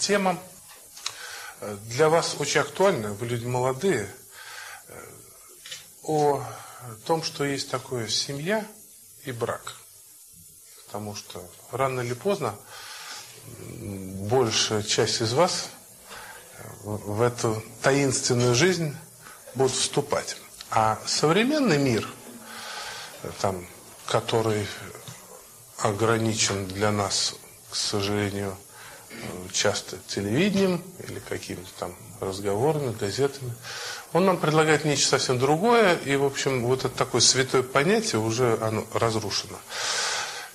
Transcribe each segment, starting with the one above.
Тема э, для вас очень актуальна, вы люди молодые, э, о том, что есть такое семья и брак. Потому что рано или поздно большая часть из вас в эту таинственную жизнь будут вступать. А современный мир, там, который ограничен для нас, к сожалению, часто телевидением или какими-то там разговорами, газетами, он нам предлагает нечто совсем другое, и, в общем, вот это такое святое понятие уже оно разрушено.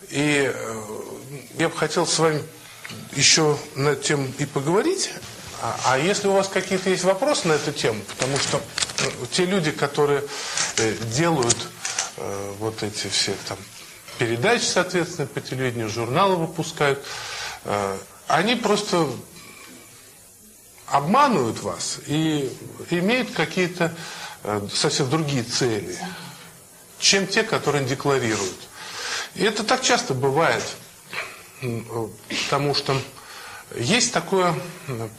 И э, я бы хотел с вами еще над тем и поговорить. А, а если у вас какие-то есть вопросы на эту тему, потому что э, те люди, которые э, делают вот эти все там передачи, соответственно, по телевидению, журналы выпускают, они просто обманывают вас и имеют какие-то э, совсем другие цели, чем те, которые декларируют. И это так часто бывает, потому что есть такое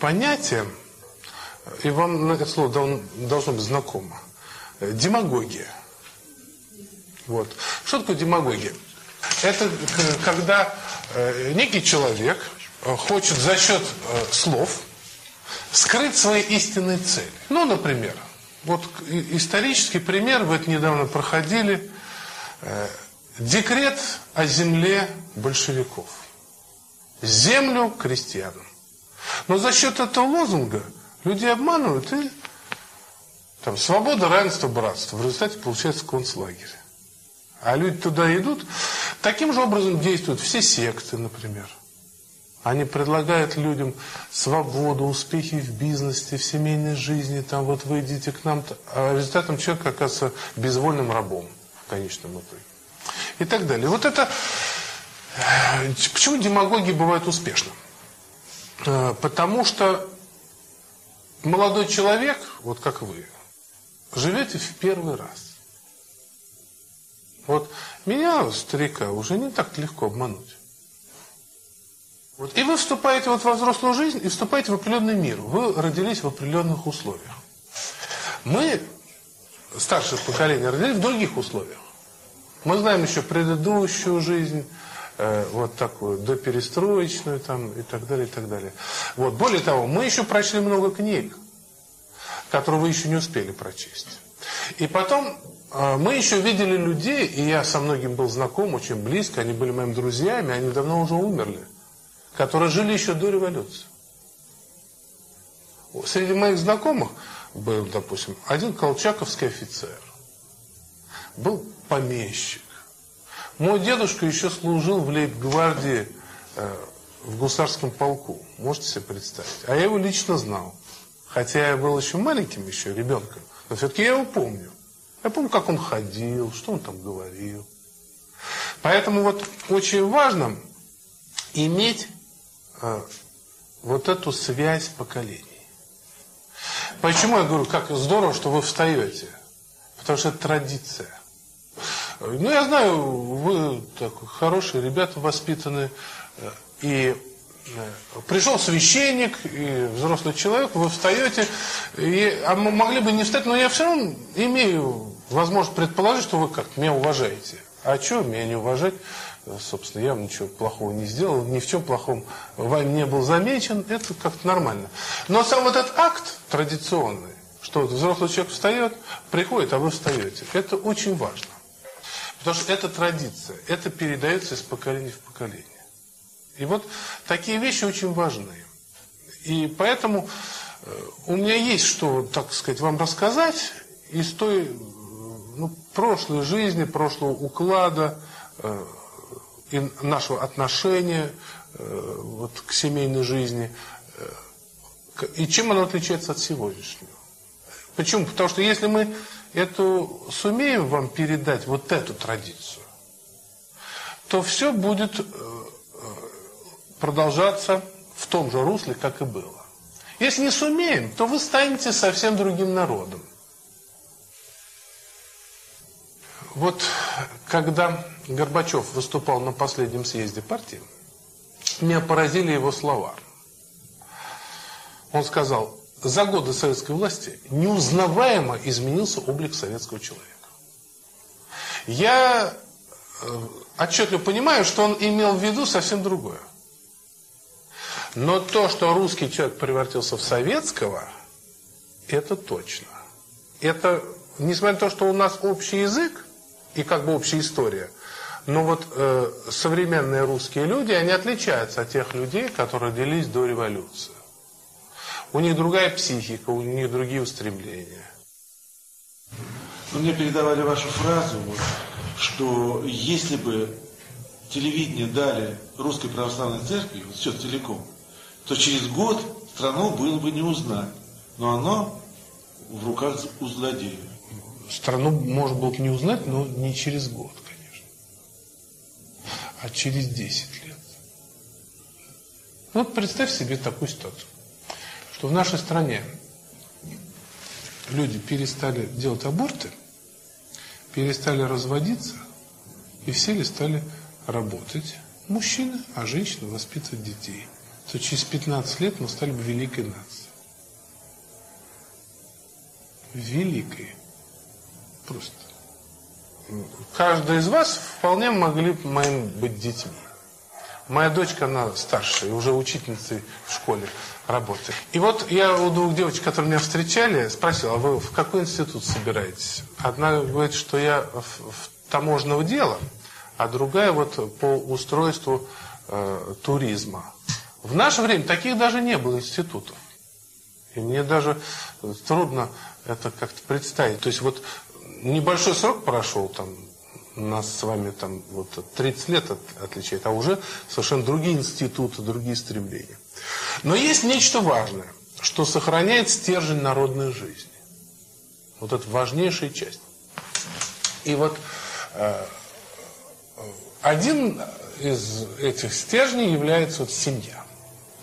понятие, и вам это слово должно быть знакомо, демагогия. Вот. Что такое демагогия? Это когда э, некий человек Э, хочет за счет э, слов скрыть свои истинные цели. Ну, например, вот исторический пример, вы это недавно проходили, э, декрет о земле большевиков. Землю крестьянам. Но за счет этого лозунга люди обманывают и там свобода, равенство, братство. В результате получается концлагерь. А люди туда идут. Таким же образом действуют все секты, например. Они предлагают людям свободу, успехи в бизнесе, в семейной жизни, там вот вы идите к нам, а результатом человек оказывается безвольным рабом в конечном итоге. И так далее. Вот это... Э, почему демагогия бывает успешна? Э, потому что молодой человек, вот как вы, живете в первый раз. Вот меня, старика, уже не так легко обмануть. Вот. И вы вступаете вот во взрослую жизнь и вступаете в определенный мир. Вы родились в определенных условиях. Мы, старшее поколение, родились в других условиях. Мы знаем еще предыдущую жизнь, э, вот такую, доперестроечную там и так далее, и так далее. Вот. Более того, мы еще прочли много книг, которые вы еще не успели прочесть. И потом э, мы еще видели людей, и я со многим был знаком очень близко, они были моими друзьями, они давно уже умерли которые жили еще до революции. Среди моих знакомых был, допустим, один колчаковский офицер, был помещик. Мой дедушка еще служил в лейб-гвардии э, в гусарском полку. Можете себе представить? А я его лично знал. Хотя я был еще маленьким еще, ребенком. Но все-таки я его помню. Я помню, как он ходил, что он там говорил. Поэтому вот очень важно иметь вот эту связь поколений. Почему я говорю, как здорово, что вы встаете? Потому что это традиция. Ну, я знаю, вы так, хорошие ребята, воспитанные. И э, пришел священник и взрослый человек, вы встаете, и, а мы могли бы не встать, но я все равно имею возможность предположить, что вы как меня уважаете. А что меня не уважать? Собственно, я ничего плохого не сделал, ни в чем плохом вами не был замечен, это как-то нормально. Но сам вот этот акт традиционный, что вот взрослый человек встает, приходит, а вы встаете, это очень важно. Потому что это традиция, это передается из поколения в поколение. И вот такие вещи очень важны. И поэтому э, у меня есть что, так сказать, вам рассказать из той ну, прошлой жизни, прошлого уклада, э, и нашего отношения э, вот, к семейной жизни. Э, и чем оно отличается от сегодняшнего? Почему? Потому что если мы эту сумеем вам передать, вот эту традицию, то все будет э, продолжаться в том же русле, как и было. Если не сумеем, то вы станете совсем другим народом. Вот когда Горбачев выступал на последнем съезде партии, меня поразили его слова. Он сказал, за годы советской власти неузнаваемо изменился облик советского человека. Я э, отчетливо понимаю, что он имел в виду совсем другое. Но то, что русский человек превратился в советского, это точно. Это, несмотря на то, что у нас общий язык и как бы общая история, но вот э, современные русские люди, они отличаются от тех людей, которые родились до революции. У них другая психика, у них другие устремления. Но мне передавали вашу фразу, вот, что если бы телевидение дали Русской Православной Церкви, вот все целиком, то через год страну было бы не узнать. Но оно в руках у злодея. Страну можно было бы не узнать, но не через год. А через 10 лет. Вот представь себе такую ситуацию что в нашей стране люди перестали делать аборты, перестали разводиться, и все ли стали работать. Мужчины, а женщины воспитывать детей. То через 15 лет мы стали бы великой нацией. Великой. Просто. Каждый из вас вполне могли моим быть детьми. Моя дочка, она старшая, уже учительницей в школе работает. И вот я у двух девочек, которые меня встречали, спросил, а вы в какой институт собираетесь? Одна говорит, что я в, в таможенного дела, а другая вот по устройству э, туризма. В наше время таких даже не было институтов. И мне даже трудно это как-то представить. То есть вот небольшой срок прошел, там, нас с вами там вот 30 лет от, отличает, а уже совершенно другие институты, другие стремления. Но есть нечто важное, что сохраняет стержень народной жизни. Вот это важнейшая часть. И вот э, один из этих стержней является вот семья.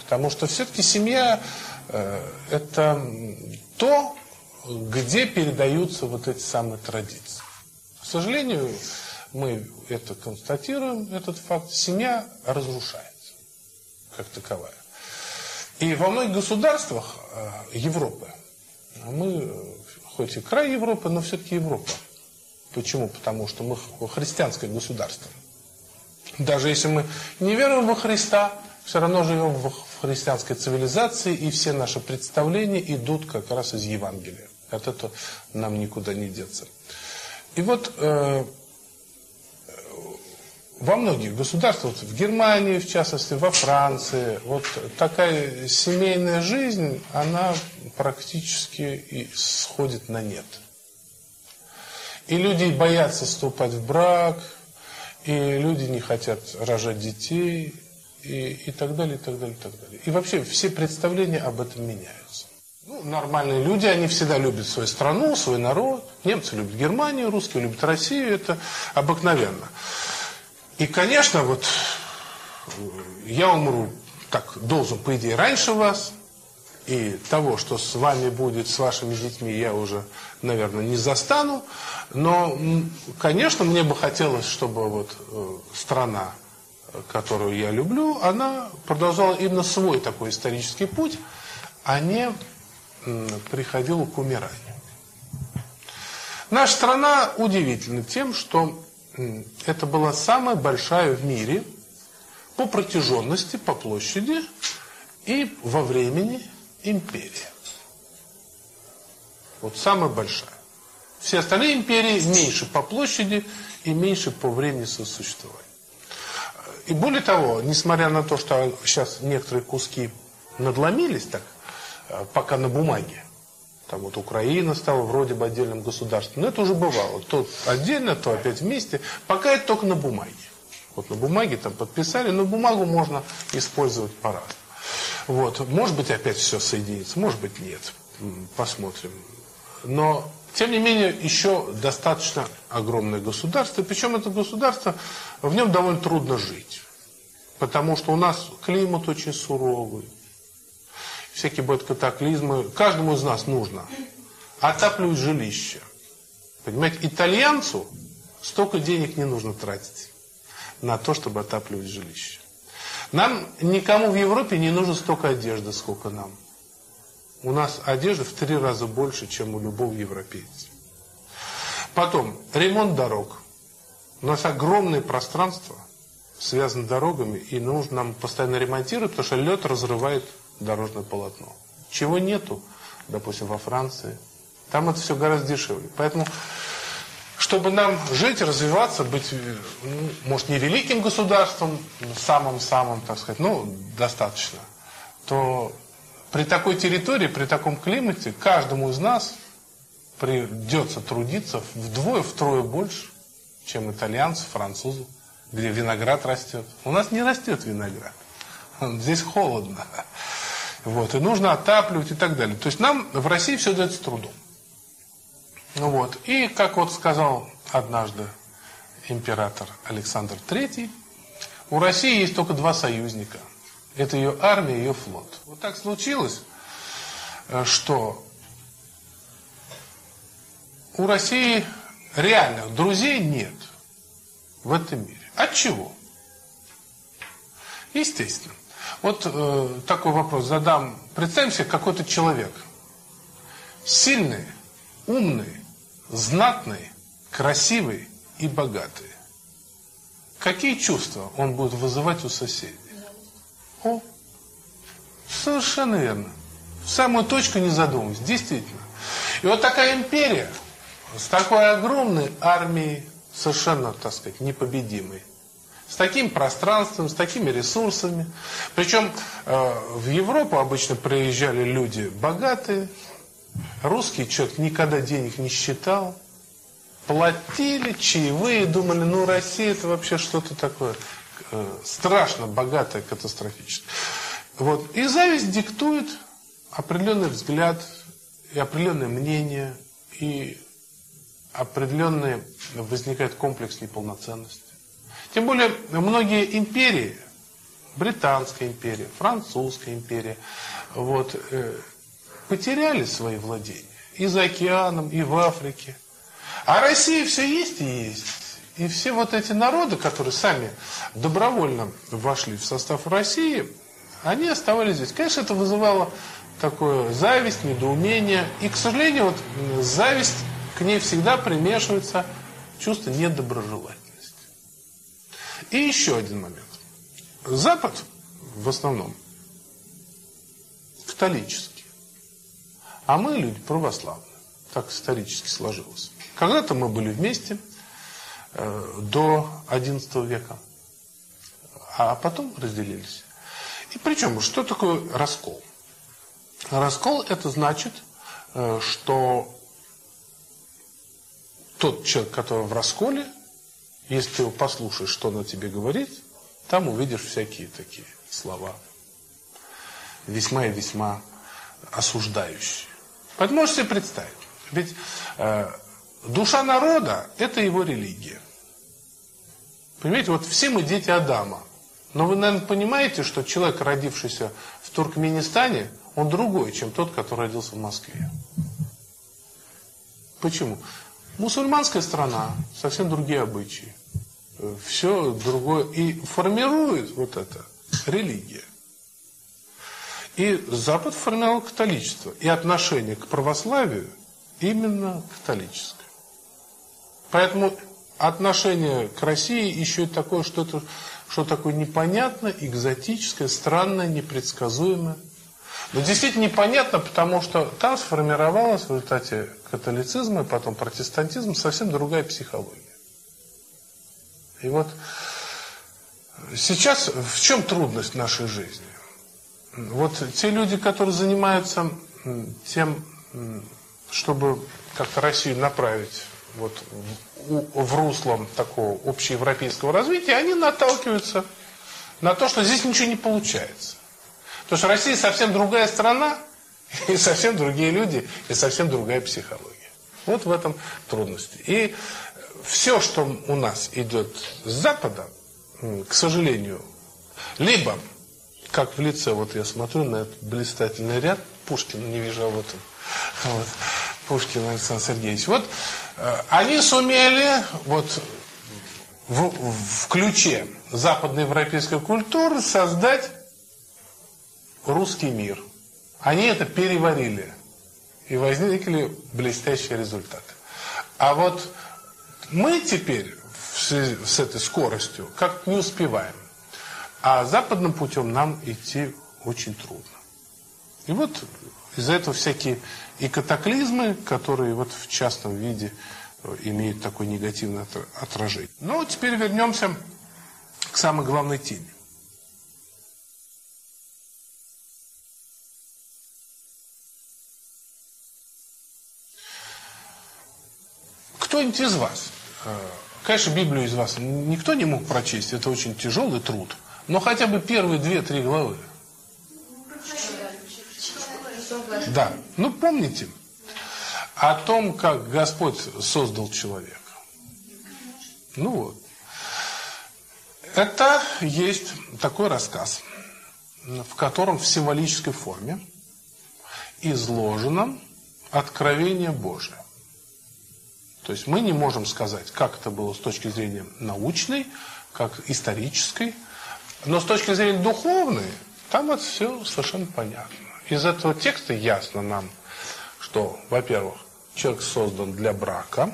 Потому что все-таки семья э, это то, где передаются вот эти самые традиции. К сожалению, мы это констатируем, этот факт, семья разрушается как таковая. И во многих государствах э, Европы, мы хоть и край Европы, но все-таки Европа. Почему? Потому что мы христианское государство. Даже если мы не веруем во Христа, все равно живем в христианской цивилизации, и все наши представления идут как раз из Евангелия. От этого нам никуда не деться. И вот э, во многих государствах, вот в Германии, в частности, во Франции, вот такая семейная жизнь, она практически и сходит на нет. И люди боятся вступать в брак, и люди не хотят рожать детей, и, и так далее, и так далее, и так далее. И вообще все представления об этом меняются. Ну, нормальные люди, они всегда любят свою страну, свой народ. Немцы любят Германию, русские любят Россию, это обыкновенно. И, конечно, вот я умру, так, должен, по идее, раньше вас, и того, что с вами будет, с вашими детьми, я уже, наверное, не застану. Но, конечно, мне бы хотелось, чтобы вот э, страна, которую я люблю, она продолжала именно свой такой исторический путь, а не приходила к умиранию. Наша страна удивительна тем, что это была самая большая в мире по протяженности, по площади и во времени империя. Вот самая большая. Все остальные империи меньше по площади и меньше по времени сосуществования. И более того, несмотря на то, что сейчас некоторые куски надломились так, пока на бумаге, там вот Украина стала вроде бы отдельным государством. Но это уже бывало. То отдельно, то опять вместе. Пока это только на бумаге. Вот на бумаге там подписали, но бумагу можно использовать по-разному. Вот. Может быть, опять все соединится, может быть, нет. Посмотрим. Но, тем не менее, еще достаточно огромное государство. Причем это государство, в нем довольно трудно жить. Потому что у нас климат очень суровый всякие будут катаклизмы. Каждому из нас нужно отапливать жилище. Понимаете, итальянцу столько денег не нужно тратить на то, чтобы отапливать жилище. Нам никому в Европе не нужно столько одежды, сколько нам. У нас одежды в три раза больше, чем у любого европейца. Потом, ремонт дорог. У нас огромное пространство связано дорогами, и нужно нам постоянно ремонтировать, потому что лед разрывает дорожное полотно. Чего нету, допустим, во Франции. Там это все гораздо дешевле. Поэтому, чтобы нам жить, развиваться, быть, ну, может, не великим государством, самым-самым, так сказать, ну, достаточно, то при такой территории, при таком климате, каждому из нас придется трудиться вдвое-втрое больше, чем итальянцу, французу, где виноград растет. У нас не растет виноград. Здесь холодно. Вот, и нужно отапливать и так далее. То есть нам в России все дается трудом. Ну вот. И, как вот сказал однажды император Александр III, у России есть только два союзника. Это ее армия и ее флот. Вот так случилось, э, что у России реальных друзей нет в этом мире. От чего? Естественно. Вот э, такой вопрос задам. Представим себе какой-то человек. Сильный, умный, знатный, красивый и богатый. Какие чувства он будет вызывать у соседей? О, совершенно верно. В самую точку не задумываясь, действительно. И вот такая империя с такой огромной армией, совершенно, так сказать, непобедимой, с таким пространством, с такими ресурсами. Причем э, в Европу обычно приезжали люди богатые, русский человек никогда денег не считал, платили чаевые, думали, ну Россия это вообще что-то такое э, страшно богатое, катастрофическое. Вот. И зависть диктует определенный взгляд и определенное мнение, и определенный возникает комплекс неполноценности. Тем более многие империи, Британская империя, Французская империя, вот, э, потеряли свои владения и за океаном, и в Африке. А Россия все есть и есть. И все вот эти народы, которые сами добровольно вошли в состав России, они оставались здесь. Конечно, это вызывало такое зависть, недоумение. И, к сожалению, вот зависть, к ней всегда примешивается чувство недоброжелательности. И еще один момент. Запад в основном католический, а мы люди православные. Так исторически сложилось. Когда-то мы были вместе э, до XI века, а потом разделились. И причем, что такое раскол? Раскол это значит, э, что тот человек, который в расколе, если ты послушаешь, что он о тебе говорит, там увидишь всякие такие слова. Весьма и весьма осуждающие. Поэтому можешь себе представить. Ведь э, душа народа – это его религия. Понимаете, вот все мы дети Адама. Но вы, наверное, понимаете, что человек, родившийся в Туркменистане, он другой, чем тот, который родился в Москве. Почему? Мусульманская страна, совсем другие обычаи. Все другое. И формирует вот это религия. И Запад формировал католичество. И отношение к православию именно католическое. Поэтому отношение к России еще и такое, что это что такое непонятное, экзотическое, странное, непредсказуемое. Но действительно непонятно, потому что там сформировалась в результате католицизма и потом протестантизма совсем другая психология. И вот сейчас в чем трудность нашей жизни? Вот те люди, которые занимаются тем, чтобы как-то Россию направить вот в русло такого общеевропейского развития, они наталкиваются на то, что здесь ничего не получается. Потому что Россия совсем другая страна, и совсем другие люди, и совсем другая психология. Вот в этом трудности. И все, что у нас идет с Запада, к сожалению, либо, как в лице, вот я смотрю на этот блистательный ряд, Пушкина не вижу, а вот он, вот, Пушкин Александр Сергеевич, вот э, они сумели вот в, в ключе западноевропейской культуры создать русский мир. Они это переварили. И возникли блестящие результаты. А вот мы теперь с этой скоростью как не успеваем. А западным путем нам идти очень трудно. И вот из-за этого всякие и катаклизмы, которые вот в частном виде э, имеют такое негативное отражение. Ну, теперь вернемся к самой главной теме. Кто-нибудь из вас, конечно, Библию из вас никто не мог прочесть, это очень тяжелый труд, но хотя бы первые две-три главы. Да, ну помните о том, как Господь создал человека. Ну вот. Это есть такой рассказ, в котором в символической форме изложено откровение Божие. То есть мы не можем сказать, как это было с точки зрения научной, как исторической, но с точки зрения духовной, там это все совершенно понятно. Из этого текста ясно нам, что, во-первых, человек создан для брака,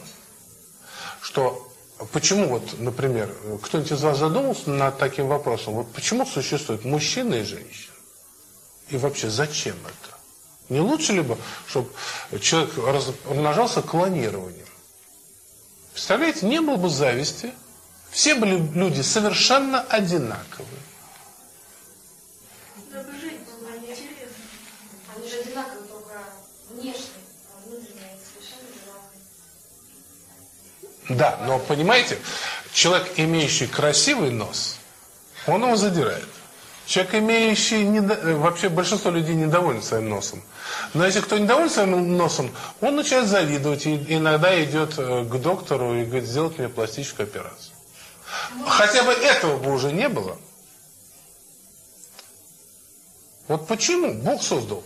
что почему вот, например, кто-нибудь из вас задумался над таким вопросом, вот почему существуют мужчина и женщина? И вообще, зачем это? Не лучше ли бы, чтобы человек размножался клонированием? Представляете, не было бы зависти, все были люди совершенно одинаковые. Да, но понимаете, человек, имеющий красивый нос, он его задирает. Человек, имеющий... Недо... Вообще большинство людей недовольны своим носом. Но если кто недоволен своим носом, он начинает завидовать и иногда идет э, к доктору и говорит, сделать мне пластическую операцию. Хотя бы этого бы уже не было. Вот почему Бог создал.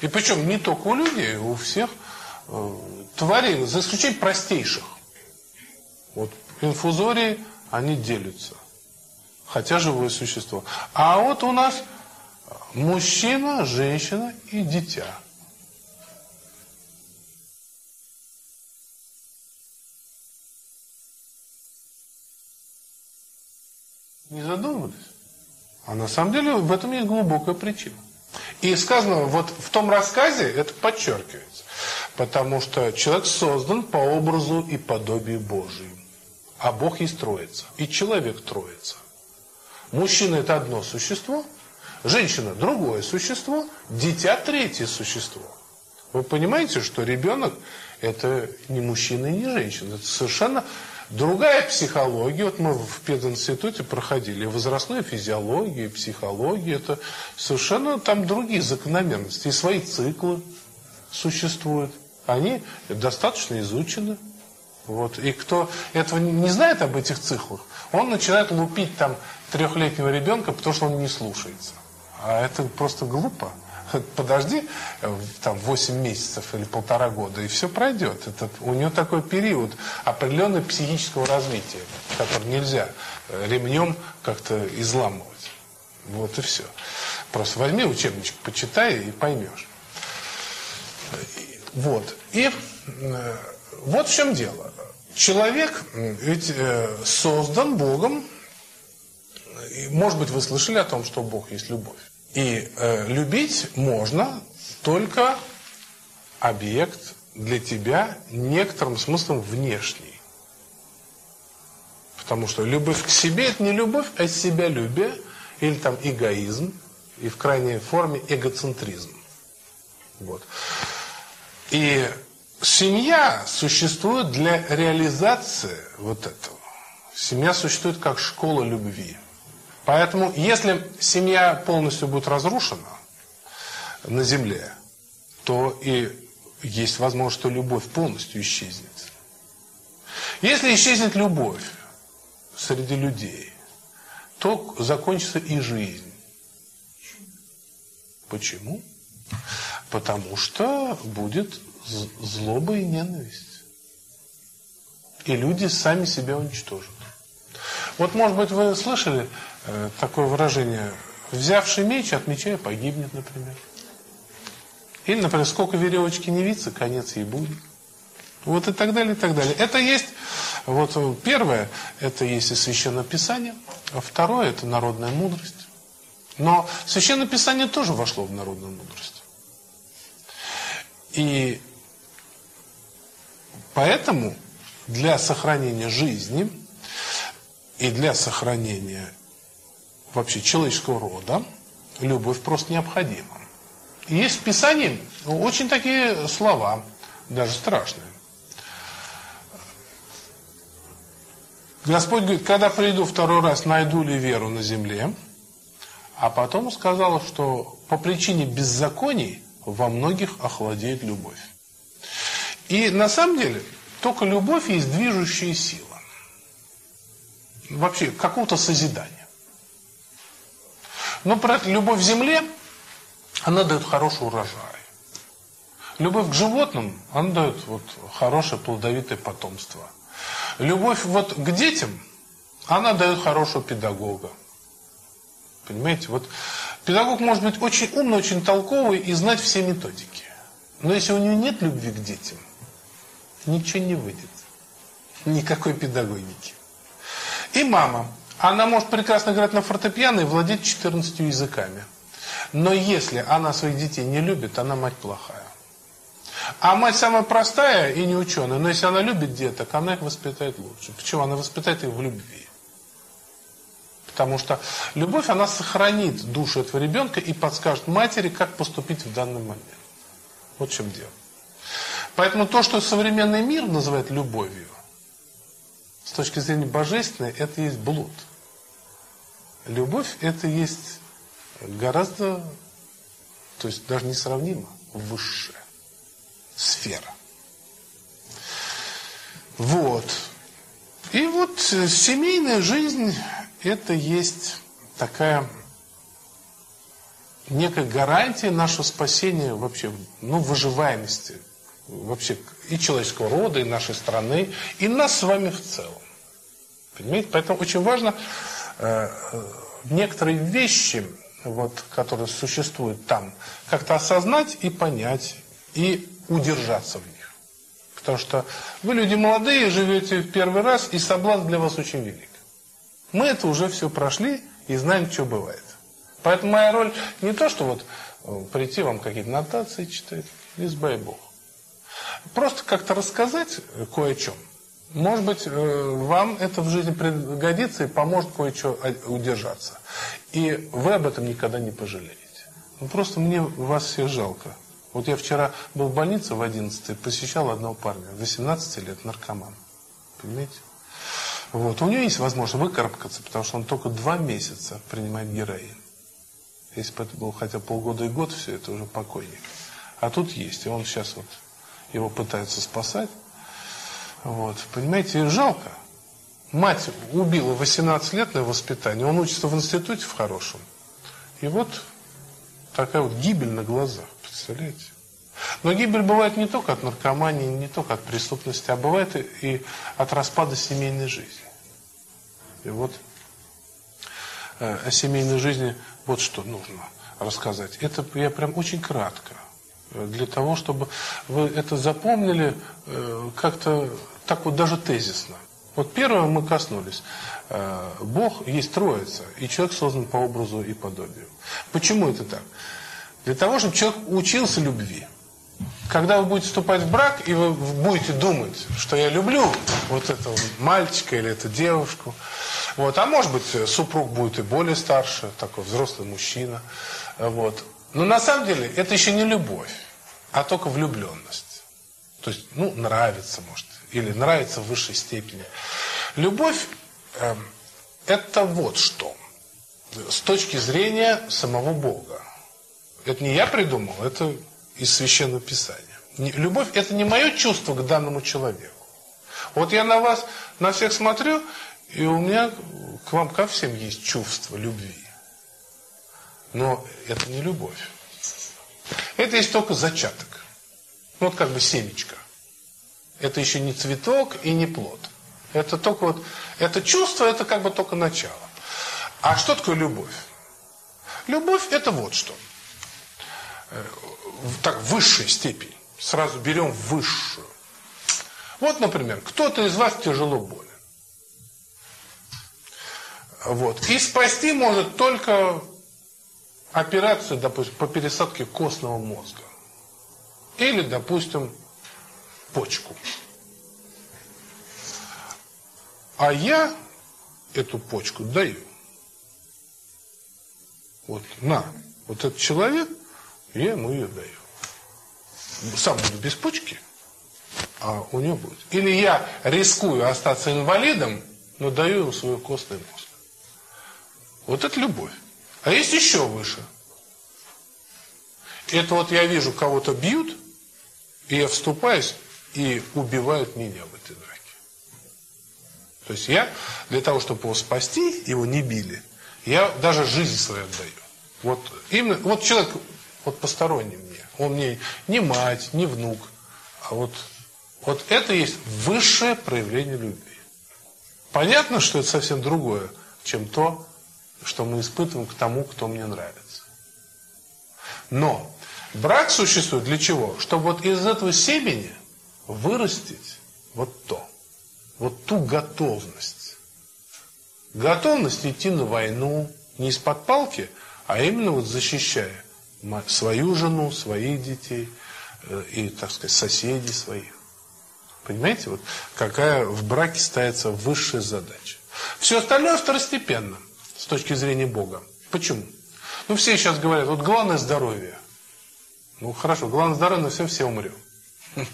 И причем не только у людей, у всех э, тварей, за исключением простейших. Вот инфузории, они делятся. Хотя живое существо. А вот у нас мужчина, женщина и дитя. Не задумывались? А на самом деле в этом есть глубокая причина. И сказано, вот в том рассказе это подчеркивается. Потому что человек создан по образу и подобию Божию. А Бог есть троица. И человек троица. Мужчина это одно существо, женщина другое существо, дитя третье существо. Вы понимаете, что ребенок это не мужчина и не женщина. Это совершенно другая психология. Вот мы в пединституте проходили возрастную физиологию, психологию. Это совершенно там другие закономерности. И свои циклы существуют. Они достаточно изучены. Вот. И кто этого не знает об этих циклах, он начинает лупить там трехлетнего ребенка, потому что он не слушается. А это просто глупо. Подожди э, там 8 месяцев или полтора года, и все пройдет. Это, у него такой период определенного психического развития, который нельзя э, ремнем как-то изламывать. Вот и все. Просто возьми учебничек, почитай и поймешь. Вот. И э, вот в чем дело. Человек ведь создан Богом. Может быть, вы слышали о том, что Бог есть любовь. И э, любить можно только объект для тебя некоторым смыслом внешний. Потому что любовь к себе это не любовь, а себялюбие или там эгоизм, и в крайней форме эгоцентризм. Вот. И семья существует для реализации вот этого. Семья существует как школа любви. Поэтому, если семья полностью будет разрушена на земле, то и есть возможность, что любовь полностью исчезнет. Если исчезнет любовь среди людей, то закончится и жизнь. Почему? Потому что будет злоба и ненависть. И люди сами себя уничтожат. Вот, может быть, вы слышали Э, такое выражение «взявший меч от меча погибнет», например. Или, например, сколько веревочки не виться, конец ей будет. Вот и так далее, и так далее. Это есть, вот первое, это есть и Священное Писание, а второе, это народная мудрость. Но Священное Писание тоже вошло в народную мудрость. И поэтому для сохранения жизни и для сохранения вообще человеческого рода любовь просто необходима. Есть в Писании очень такие слова, даже страшные. Господь говорит, когда приду второй раз, найду ли веру на земле? А потом сказал, что по причине беззаконий во многих охладеет любовь. И на самом деле только любовь есть движущая сила. Вообще какого-то созидания. Но про любовь в земле, она дает хороший урожай. Любовь к животным, она дает вот хорошее плодовитое потомство – Любовь вот к детям, она дает хорошего педагога. Понимаете? Вот педагог может быть очень умный, очень толковый и знать все методики. Но если у него нет любви к детям, ничего не выйдет. Никакой педагогики. И мама. Она может прекрасно играть на фортепиано и владеть 14 языками. Но если она своих детей не любит, она мать плохая. А мать самая простая и не ученая, но если она любит деток, она их воспитает лучше. Почему? Она воспитает их в любви. Потому что любовь, она сохранит душу этого ребенка и подскажет матери, как поступить в данный момент. Вот в чем дело. Поэтому то, что современный мир называет любовью, с точки зрения божественной, это есть блуд. Любовь это есть гораздо, то есть даже несравнимо высшее сфера. Вот. И вот э, семейная жизнь это есть такая некая гарантия нашего спасения вообще, ну, выживаемости вообще и человеческого рода, и нашей страны, и нас с вами в целом. Понимаете? Поэтому очень важно э, э некоторые вещи, вот, которые существуют там, как-то осознать и понять, и удержаться в них. Потому что вы люди молодые, живете в первый раз, и соблазн для вас очень велик. Мы это уже все прошли и знаем, что бывает. Поэтому моя роль не то, что вот э, прийти вам какие-то нотации читать, избай Бог. Просто как-то рассказать кое о чем. Может быть, э, вам это в жизни пригодится и поможет кое-что удержаться. И вы об этом никогда не пожалеете. Ну, просто мне вас всех жалко. Вот я вчера был в больнице в 11 посещал одного парня, 18 лет, наркоман. Понимаете? Вот. У него есть возможность выкарабкаться, потому что он только два месяца принимает героин. Если бы это было хотя полгода и год, все это уже покойник. А тут есть, и он сейчас вот его пытается спасать. Вот. Понимаете, жалко. Мать убила 18 лет на воспитание, он учится в институте в хорошем. И вот такая вот гибель на глазах. Представляете? Но гибель бывает не только от наркомании, не только от преступности, а бывает и от распада семейной жизни. И вот э, о семейной жизни вот что нужно рассказать. Это я прям очень кратко. Э, для того, чтобы вы это запомнили э, как-то так вот даже тезисно. Вот первое мы коснулись. Бог есть Троица, и человек создан по образу и подобию. Почему это так? Для того, чтобы человек учился любви. Когда вы будете вступать в брак, и вы будете думать, что я люблю вот этого мальчика или эту девушку, вот, а может быть, супруг будет и более старше, такой взрослый мужчина, вот. Но на самом деле это еще не любовь, а только влюбленность. То есть, ну, нравится, может, или нравится в высшей степени. Любовь э, это вот что, с точки зрения самого Бога. Это не я придумал, это из Священного Писания. Любовь – это не мое чувство к данному человеку. Вот я на вас, на всех смотрю, и у меня к вам ко всем есть чувство любви. Но это не любовь. Это есть только зачаток. Ну, вот как бы семечко. Это еще не цветок и не плод. Это только вот, это чувство, это как бы только начало. А что такое любовь? Любовь – это вот что – э, так, в высшей степени. Сразу берем высшую. Вот, например, кто-то из вас тяжело болен. Вот. И спасти может только операция, допустим, по пересадке костного мозга. Или, допустим, почку. А я эту почку даю. Вот, на, вот этот человек, я ему ее даю. Сам буду без почки, а у него будет. Или я рискую остаться инвалидом, но даю ему свой костный мозг. Вот это любовь. А есть еще выше. Это вот я вижу, кого-то бьют, и я вступаюсь, и убивают меня в этой драке. То есть я для того, чтобы его спасти, его не били, я даже жизнь свою отдаю. Вот именно, вот человек, вот посторонний мне, он мне не мать, не внук, а вот, вот это есть высшее проявление любви. Понятно, что это совсем другое, чем то, что мы испытываем к тому, кто мне нравится. Но брак существует для чего? Чтобы вот из этого семени вырастить вот то, вот ту готовность. Готовность идти на войну не из-под палки, а именно вот защищая свою жену, своих детей э, и, так сказать, соседей своих. Понимаете, вот какая в браке ставится высшая задача. Все остальное второстепенно с точки зрения Бога. Почему? Ну, все сейчас говорят, вот главное здоровье. Ну, хорошо, главное здоровье, но все, все умрем.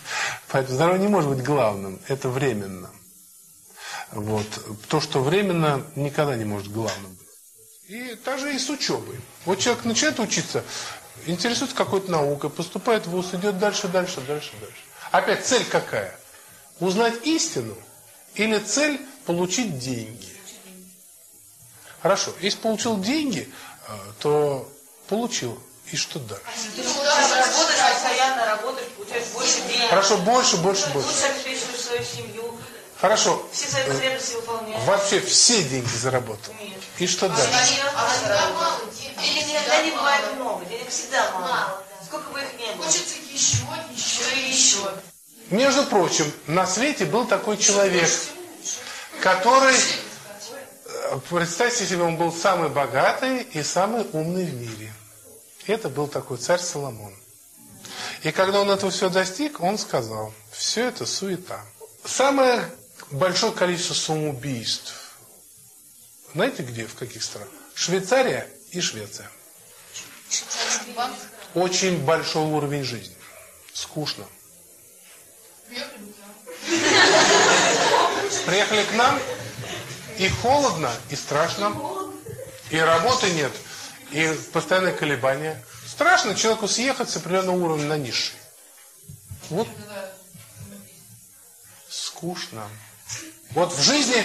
Поэтому здоровье не может быть главным, это временно. Вот. То, что временно, никогда не может главным быть. И также и с учебой. Вот человек начинает учиться, интересуется какой-то наукой, поступает в ВУЗ, идет дальше, дальше, дальше, дальше. Опять цель какая? Узнать истину или цель получить деньги? Хорошо, если получил деньги, э, то получил. И что дальше? Работать, постоянно работать, получать больше денег. Хорошо, больше, больше, больше. Лучше обеспечивать свою семью. Хорошо. Все свои потребности выполнять. Вообще все деньги заработал. Нет. И что дальше? А всегда мало денег. Никогда не бывает много. Денег всегда мало. Сколько бы их ни было. Хочется еще, еще и еще. Между прочим, на свете был такой человек, который, э, представьте себе, он был самый богатый и самый умный в мире. Это был такой царь Соломон. И когда он этого все достиг, он сказал, все это суета. Самое большое количество самоубийств. Знаете где, в каких странах? Швейцария и Швеция. Очень большой уровень жизни. Скучно. Приехали к нам, и холодно, и страшно, и работы нет, и постоянное колебания. Страшно человеку съехать с определенного уровня на низший. Вот скучно. Вот в жизни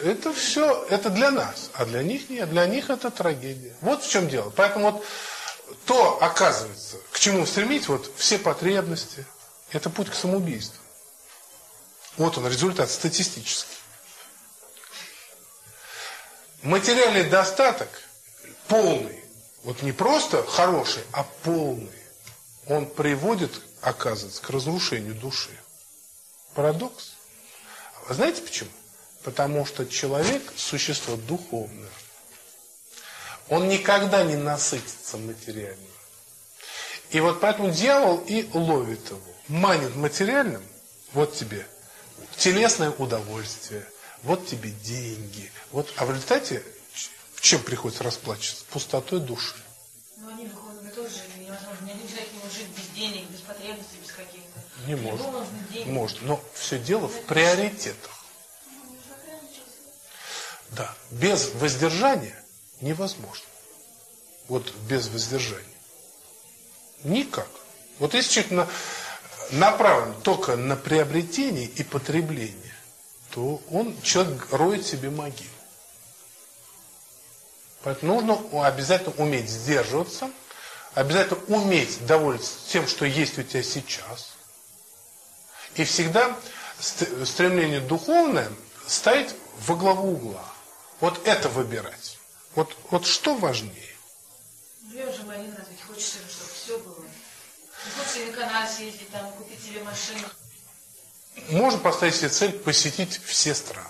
это все, это для нас, а для них нет, для них это трагедия. Вот в чем дело. Поэтому вот то, оказывается, к чему стремить, вот все потребности, это путь к самоубийству. Вот он, результат статистический. Материальный достаток полный, вот не просто хороший, а полный, он приводит, оказывается, к разрушению души. Парадокс. А знаете почему? Потому что человек – существо духовное. Он никогда не насытится материальным. И вот поэтому дьявол и ловит его. Манит материальным, вот тебе телесное удовольствие, вот тебе деньги. Вот, а в результате в чем приходится расплачиваться? Пустотой души. Но они выходят тоже невозможно. Ни один человек не может жить без денег, без потребностей, без каких-то. Не может. Ему. Может. Но все дело в приоритетах. Да. Без воздержания невозможно. Вот без воздержания. Никак. Вот если человек на, направлен только на приобретение и потребление, то он, человек роет себе могилу. Поэтому нужно обязательно уметь сдерживаться, обязательно уметь довольствоваться тем, что есть у тебя сейчас. И всегда стремление духовное ставить во главу угла. Вот это выбирать. Вот, вот что важнее? мы один раз, ведь хочется, чтобы все было. И на канал съездить, там, купить себе машину. Можно поставить себе цель посетить все страны.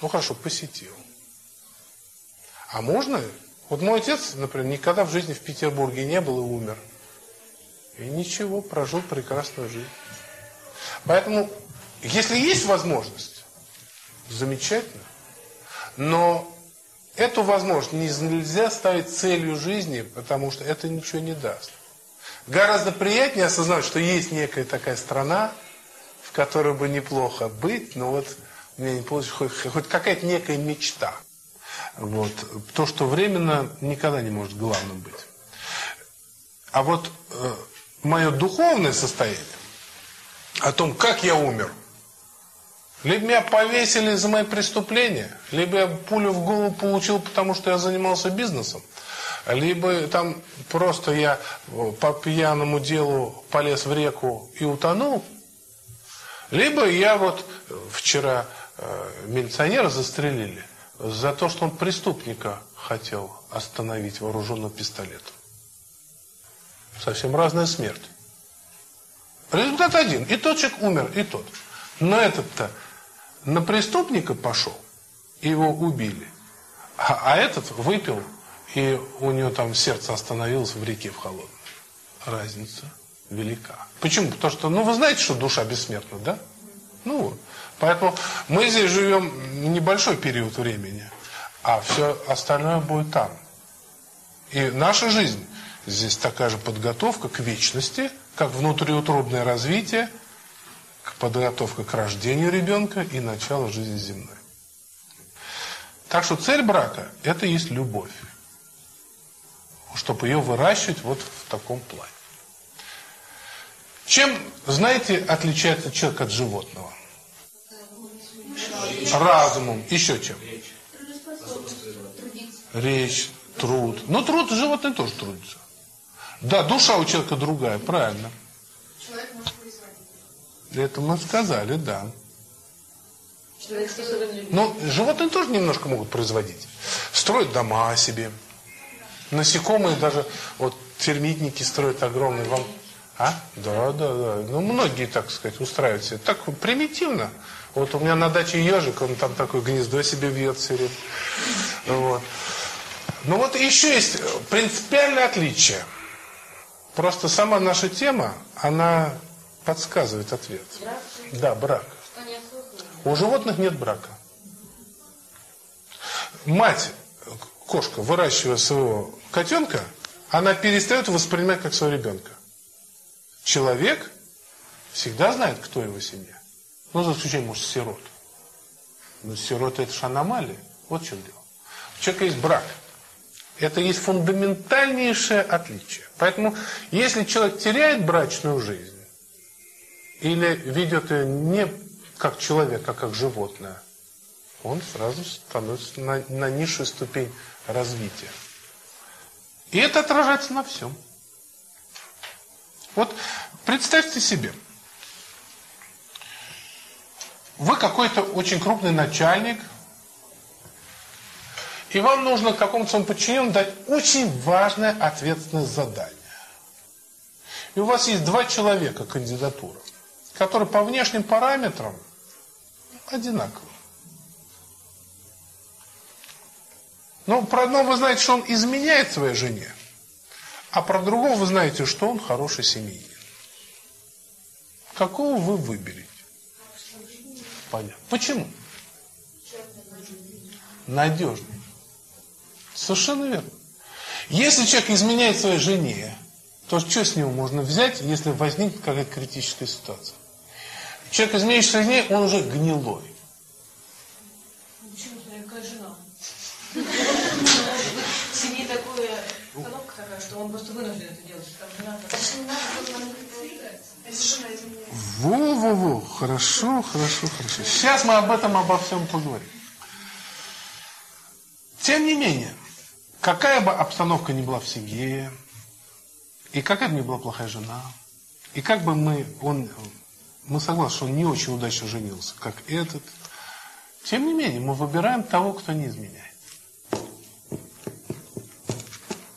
Ну хорошо, посетил. А можно? Вот мой отец, например, никогда в жизни в Петербурге не был и умер. И ничего, прожил прекрасную жизнь. Поэтому, если есть возможность, замечательно. Но эту возможность нельзя ставить целью жизни, потому что это ничего не даст. Гораздо приятнее осознать, что есть некая такая страна, в которой бы неплохо быть, но вот у меня не получится, хоть, хоть какая-то некая мечта. Вот. То, что временно, никогда не может главным быть. А вот э, мое духовное состояние, о том, как я умер, либо меня повесили за мои преступления, либо я пулю в голову получил, потому что я занимался бизнесом, либо там просто я по пьяному делу полез в реку и утонул, либо я вот вчера э, милиционера застрелили за то, что он преступника хотел остановить вооруженным пистолетом. Совсем разная смерть. Результат один. И тот человек умер, и тот. Но этот-то на преступника пошел, его убили. А, а этот выпил, и у него там сердце остановилось в реке в холодной. Разница велика. Почему? Потому что, ну, вы знаете, что душа бессмертна, да? Ну, вот. Поэтому мы здесь живем небольшой период времени, а все остальное будет там. И наша жизнь здесь такая же подготовка к вечности, как внутриутробное развитие, подготовка к рождению ребенка и начало жизни земной. Так что цель брака – это есть любовь. Чтобы ее выращивать вот в таком плане. Чем, знаете, отличается человек от животного? Разумом. Еще чем? Речь, труд. Но труд животные тоже трудятся. Да, душа у человека другая, правильно. Это мы сказали, да. Но животные тоже немножко могут производить. Строят дома себе. Насекомые даже, вот термитники строят огромные вам. А? Да, да, да. Ну, многие, так сказать, устраивают себе. Так примитивно. Вот у меня на даче ежик, он там такое гнездо себе вьет все время. Вот. Но вот еще есть принципиальное отличие. Просто сама наша тема, она подсказывает ответ. Брак? Да, брак. У животных нет брака. Мать, кошка, выращивая своего котенка, она перестает воспринимать как своего ребенка. Человек всегда знает, кто его семья. Ну, за исключением, может, сирот. Но сироты это же аномалия. Вот в чем дело. У человека есть брак. Это есть фундаментальнейшее отличие. Поэтому, если человек теряет брачную жизнь, или ведет ее не как человек, а как животное, он сразу становится на, на низшую ступень развития. И это отражается на всем. Вот представьте себе, вы какой-то очень крупный начальник, и вам нужно какому-то своему подчиненному дать очень важное ответственное задание. И у вас есть два человека кандидатура, которые по внешним параметрам одинаковы. Но про одного вы знаете, что он изменяет своей жене, а про другого вы знаете, что он хороший семьянин. Какого вы выберете? Понятно. Почему? Надежный. Совершенно верно. Если человек изменяет своей жене, то что с него можно взять, если возникнет какая-то критическая ситуация? Человек, изменяющий своей жене, он уже гнилой. Почему, смотри, какая жена? В семье такое, установка такая, что он просто вынужден это делать. Там жена Во-во-во, хорошо, хорошо, хорошо. Сейчас мы об этом, обо всем поговорим. Тем не менее, какая бы обстановка ни была в семье, и какая бы ни была плохая жена, и как бы мы, он, мы согласны, что он не очень удачно женился, как этот, тем не менее, мы выбираем того, кто не изменяет.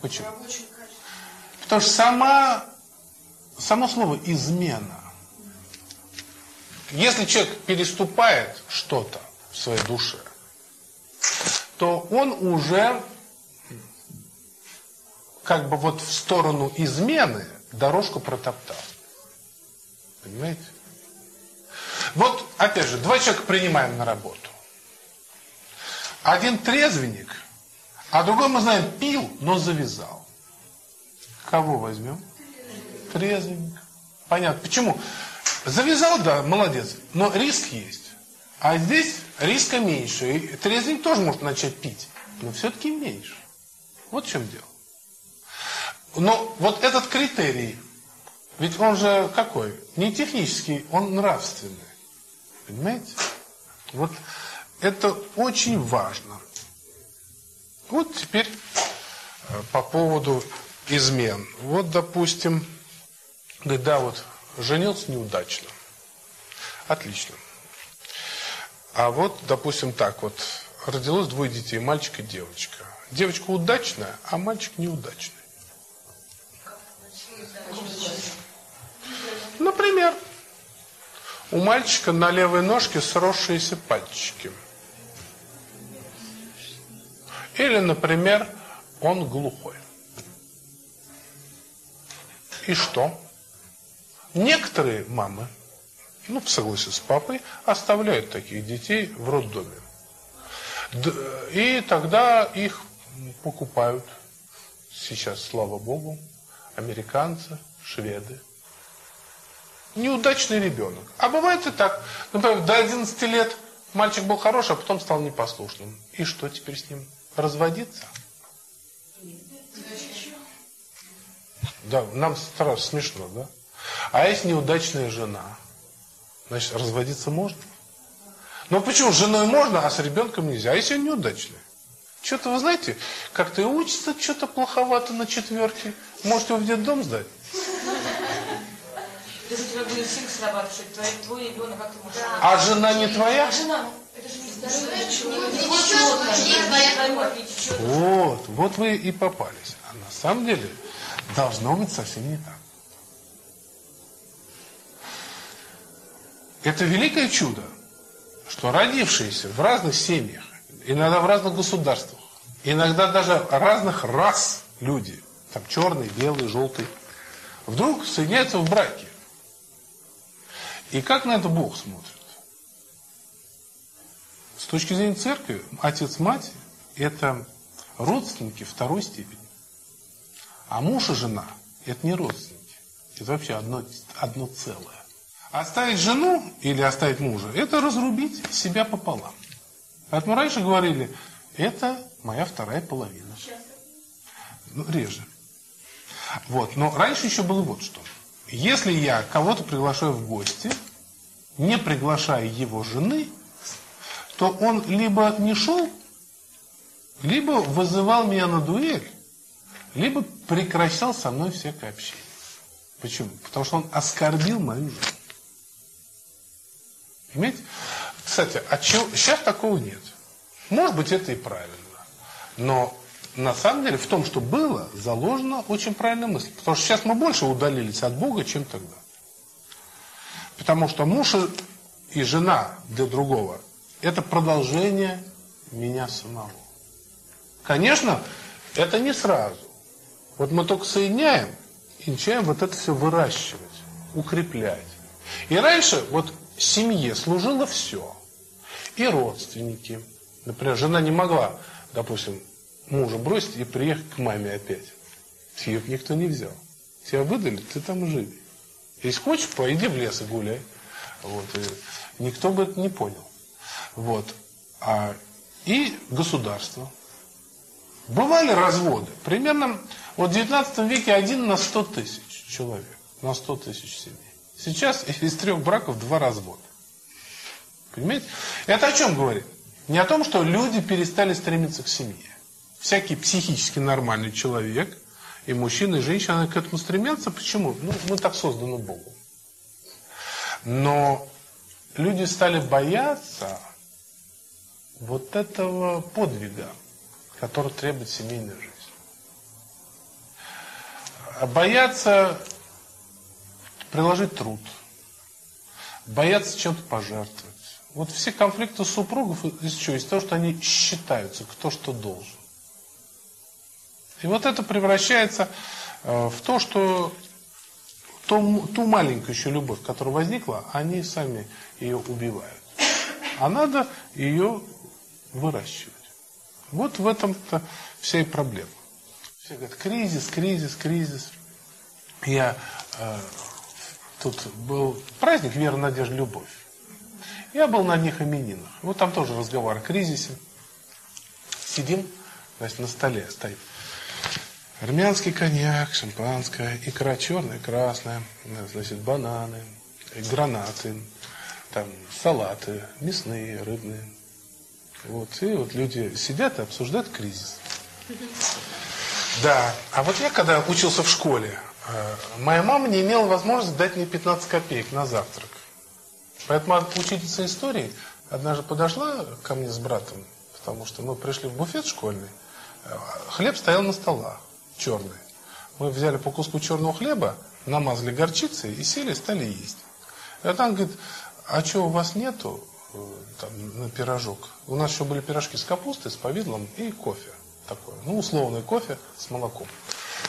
Почему? Потому что сама, само слово измена. Если человек переступает что-то в своей душе, то он уже как бы вот в сторону измены дорожку протоптал. Понимаете? Вот, опять же, два человека принимаем на работу. Один трезвенник, а другой, мы знаем, пил, но завязал. Кого возьмем? Трезвенник. Понятно. Почему? Завязал, да, молодец, но риск есть. А здесь риска меньше. И трезвенник тоже может начать пить, но все-таки меньше. Вот в чем дело. Но вот этот критерий, ведь он же какой? Не технический, он нравственный. Понимаете? Вот это очень важно. Вот теперь э, по поводу измен. Вот, допустим, да, вот женился неудачно. Отлично. А вот, допустим, так вот, родилось двое детей, мальчик и девочка. Девочка удачная, а мальчик неудачный. Например, у мальчика на левой ножке сросшиеся пальчики. Или, например, он глухой. И что? Некоторые мамы, ну, в согласии с папой, оставляют таких детей в роддоме. И тогда их покупают сейчас, слава богу, американцы, шведы. Неудачный ребенок. А бывает и так. Например, до 11 лет мальчик был хороший, а потом стал непослушным. И что теперь с ним? Разводиться? Да, нам страшно, смешно, да? А если неудачная жена? Значит, разводиться можно? Ну почему? С женой можно, а с ребенком нельзя. А если он неудачный? Что-то, вы знаете, как-то и учится что-то плоховато на четверке. Можете его в детдом сдать? Даже у тебя будет сын срабатывать, что твой, твой ребенок как ты можешь... А жена не твоя? А жена, ну, это же не здоровье. Вот, вот вы и попались. А на самом деле должно быть совсем не так. Это великое чудо, что родившиеся в разных семьях, иногда в разных государствах, иногда даже разных рас люди, там черный, белый, желтый, вдруг соединяются в браке. И как на это Бог смотрит? С точки зрения церкви, отец-мать – это родственники второй степени. А муж и жена – это не родственники. Это вообще одно, одно целое. Оставить жену или оставить мужа – это разрубить себя пополам. Поэтому раньше говорили, это моя вторая половина. Ну, реже. Вот. Но раньше еще было вот что. Если я кого-то приглашаю в гости, не приглашая его жены, то он либо не шел, либо вызывал меня на дуэль, либо прекращал со мной всякое общение. Почему? Потому что он оскорбил мою жену. Понимаете? Кстати, а чего, сейчас такого нет. Может быть, это и правильно. Но на самом деле в том, что было, заложена очень правильная мысль. Потому что сейчас мы больше удалились от Бога, чем тогда. Потому что муж и жена для другого – это продолжение меня самого. Конечно, это не сразу. Вот мы только соединяем и начинаем вот это все выращивать, укреплять. И раньше вот семье служило все. И родственники. Например, жена не могла, допустим, мужа бросить и приехать к маме опять. Ее никто не взял. Тебя выдали, ты там живи. Если хочешь, пойди в лес и гуляй. Вот, и никто бы это не понял. Вот. А, и государство. Бывали разводы. Примерно вот в 19 веке один на 100 тысяч человек. На 100 тысяч семей. Сейчас из трех браков два развода. Понимаете? Это о чем говорит? Не о том, что люди перестали стремиться к семье. Всякий психически нормальный человек, и мужчина, и женщина, к этому стремятся. Почему? Ну, мы так созданы Богом. Но люди стали бояться вот этого подвига, который требует семейная жизнь. Боятся приложить труд, боятся чем-то пожертвовать. Вот все конфликты супругов из чего? Из того, что они считаются, кто что должен. И вот это превращается э, в то, что ту, ту маленькую еще любовь, которая возникла, они сами ее убивают. А надо ее выращивать. Вот в этом-то вся и проблема. Все говорят, кризис, кризис, кризис. Я э, тут был праздник «Вера, надежда, любовь». Я был на одних именинах. Вот там тоже разговор о кризисе. Сидим, значит, на столе стоит армянский коньяк, шампанское, икра черная, красная, значит, бананы, гранаты, там салаты, мясные, рыбные. Вот, и вот люди сидят и обсуждают кризис. Да, а вот я когда учился в школе, э, моя мама не имела возможности дать мне 15 копеек на завтрак. Поэтому учительница истории однажды подошла ко мне с братом, потому что мы пришли в буфет школьный, э, хлеб стоял на столах, черный. Мы взяли по куску черного хлеба, намазали горчицей и сели, стали есть. И она говорит, а что у вас нету э, там, на пирожок? У нас еще были пирожки с капустой, с повидлом и кофе такой. Ну, условный кофе с молоком.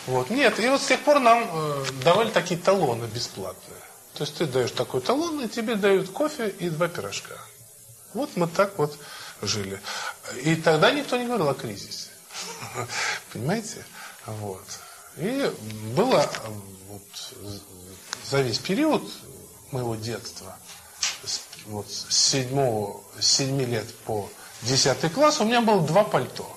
Вот. Нет, и вот с тех пор нам э, давали такие талоны бесплатные. То есть ты даешь такой талон, и тебе дают кофе и два пирожка. Вот мы так вот жили. И тогда никто не говорил о кризисе. Понимаете? Вот. И было вот, за весь период моего детства, вот, с 7, с 7 лет по 10 класс, у меня было два пальто.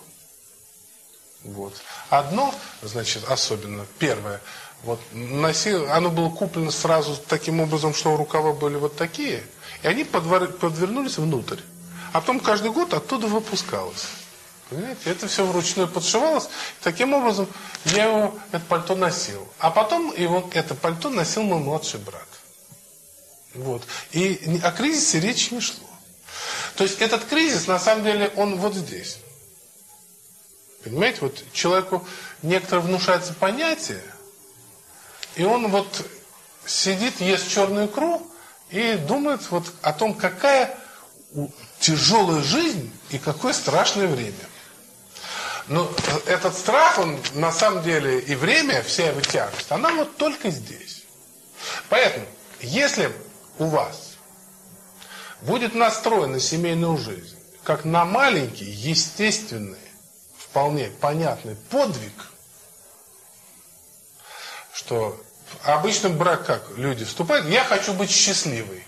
Вот. Одно, значит, особенно, первое, вот, носил, оно было куплено сразу таким образом, что рукава были вот такие, и они подвор, подвернулись внутрь. А потом каждый год оттуда выпускалось. Понимаете, это все вручную подшивалось. Таким образом, я его, это пальто носил. А потом его, это пальто носил мой младший брат. Вот. И о кризисе речи не шло. То есть этот кризис, на самом деле, он вот здесь. Понимаете, вот человеку некоторое внушается понятие, и он вот сидит, ест черную икру и думает вот о том, какая тяжелая жизнь и какое страшное время. Но этот страх, он на самом деле и время, вся его тяжесть, она вот только здесь. Поэтому, если у вас будет настроена семейную жизнь, как на маленький, естественный, вполне понятный подвиг, что обычно брак как люди вступают, я хочу быть счастливой.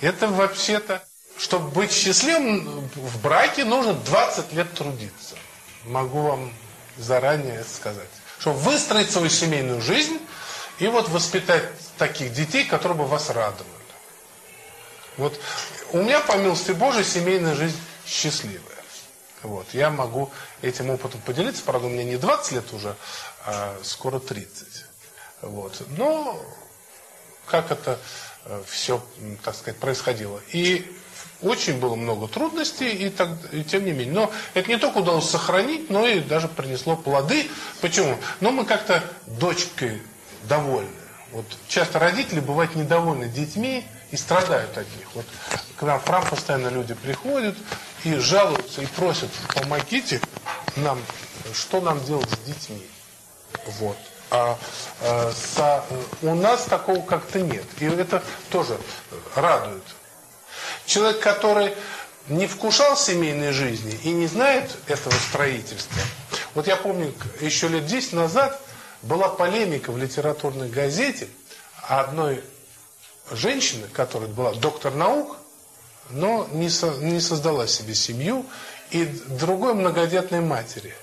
Это вообще-то, чтобы быть счастливым в браке, нужно 20 лет трудиться. Могу вам заранее сказать. Чтобы выстроить свою семейную жизнь и вот воспитать таких детей, которые бы вас радовали. Вот у меня, по милости Божией, семейная жизнь счастливая. Вот, я могу этим опытом поделиться, правда, у меня не 20 лет уже, а скоро 30. Вот. Но как это э, все, так сказать, происходило. И очень было много трудностей, и, так, и тем не менее. Но это не только удалось сохранить, но и даже принесло плоды. Почему? Но мы как-то дочкой довольны. Вот часто родители бывают недовольны детьми и страдают от них. Вот к нам в храм постоянно люди приходят и жалуются, и просят, помогите нам, что нам делать с детьми. Вот. А, а со, у нас такого как-то нет. И это тоже радует. Человек, который не вкушал семейной жизни и не знает этого строительства. Вот я помню, еще лет 10 назад была полемика в литературной газете одной женщины, которая была доктор наук, но не, со, не создала себе семью, и другой многодетной матери.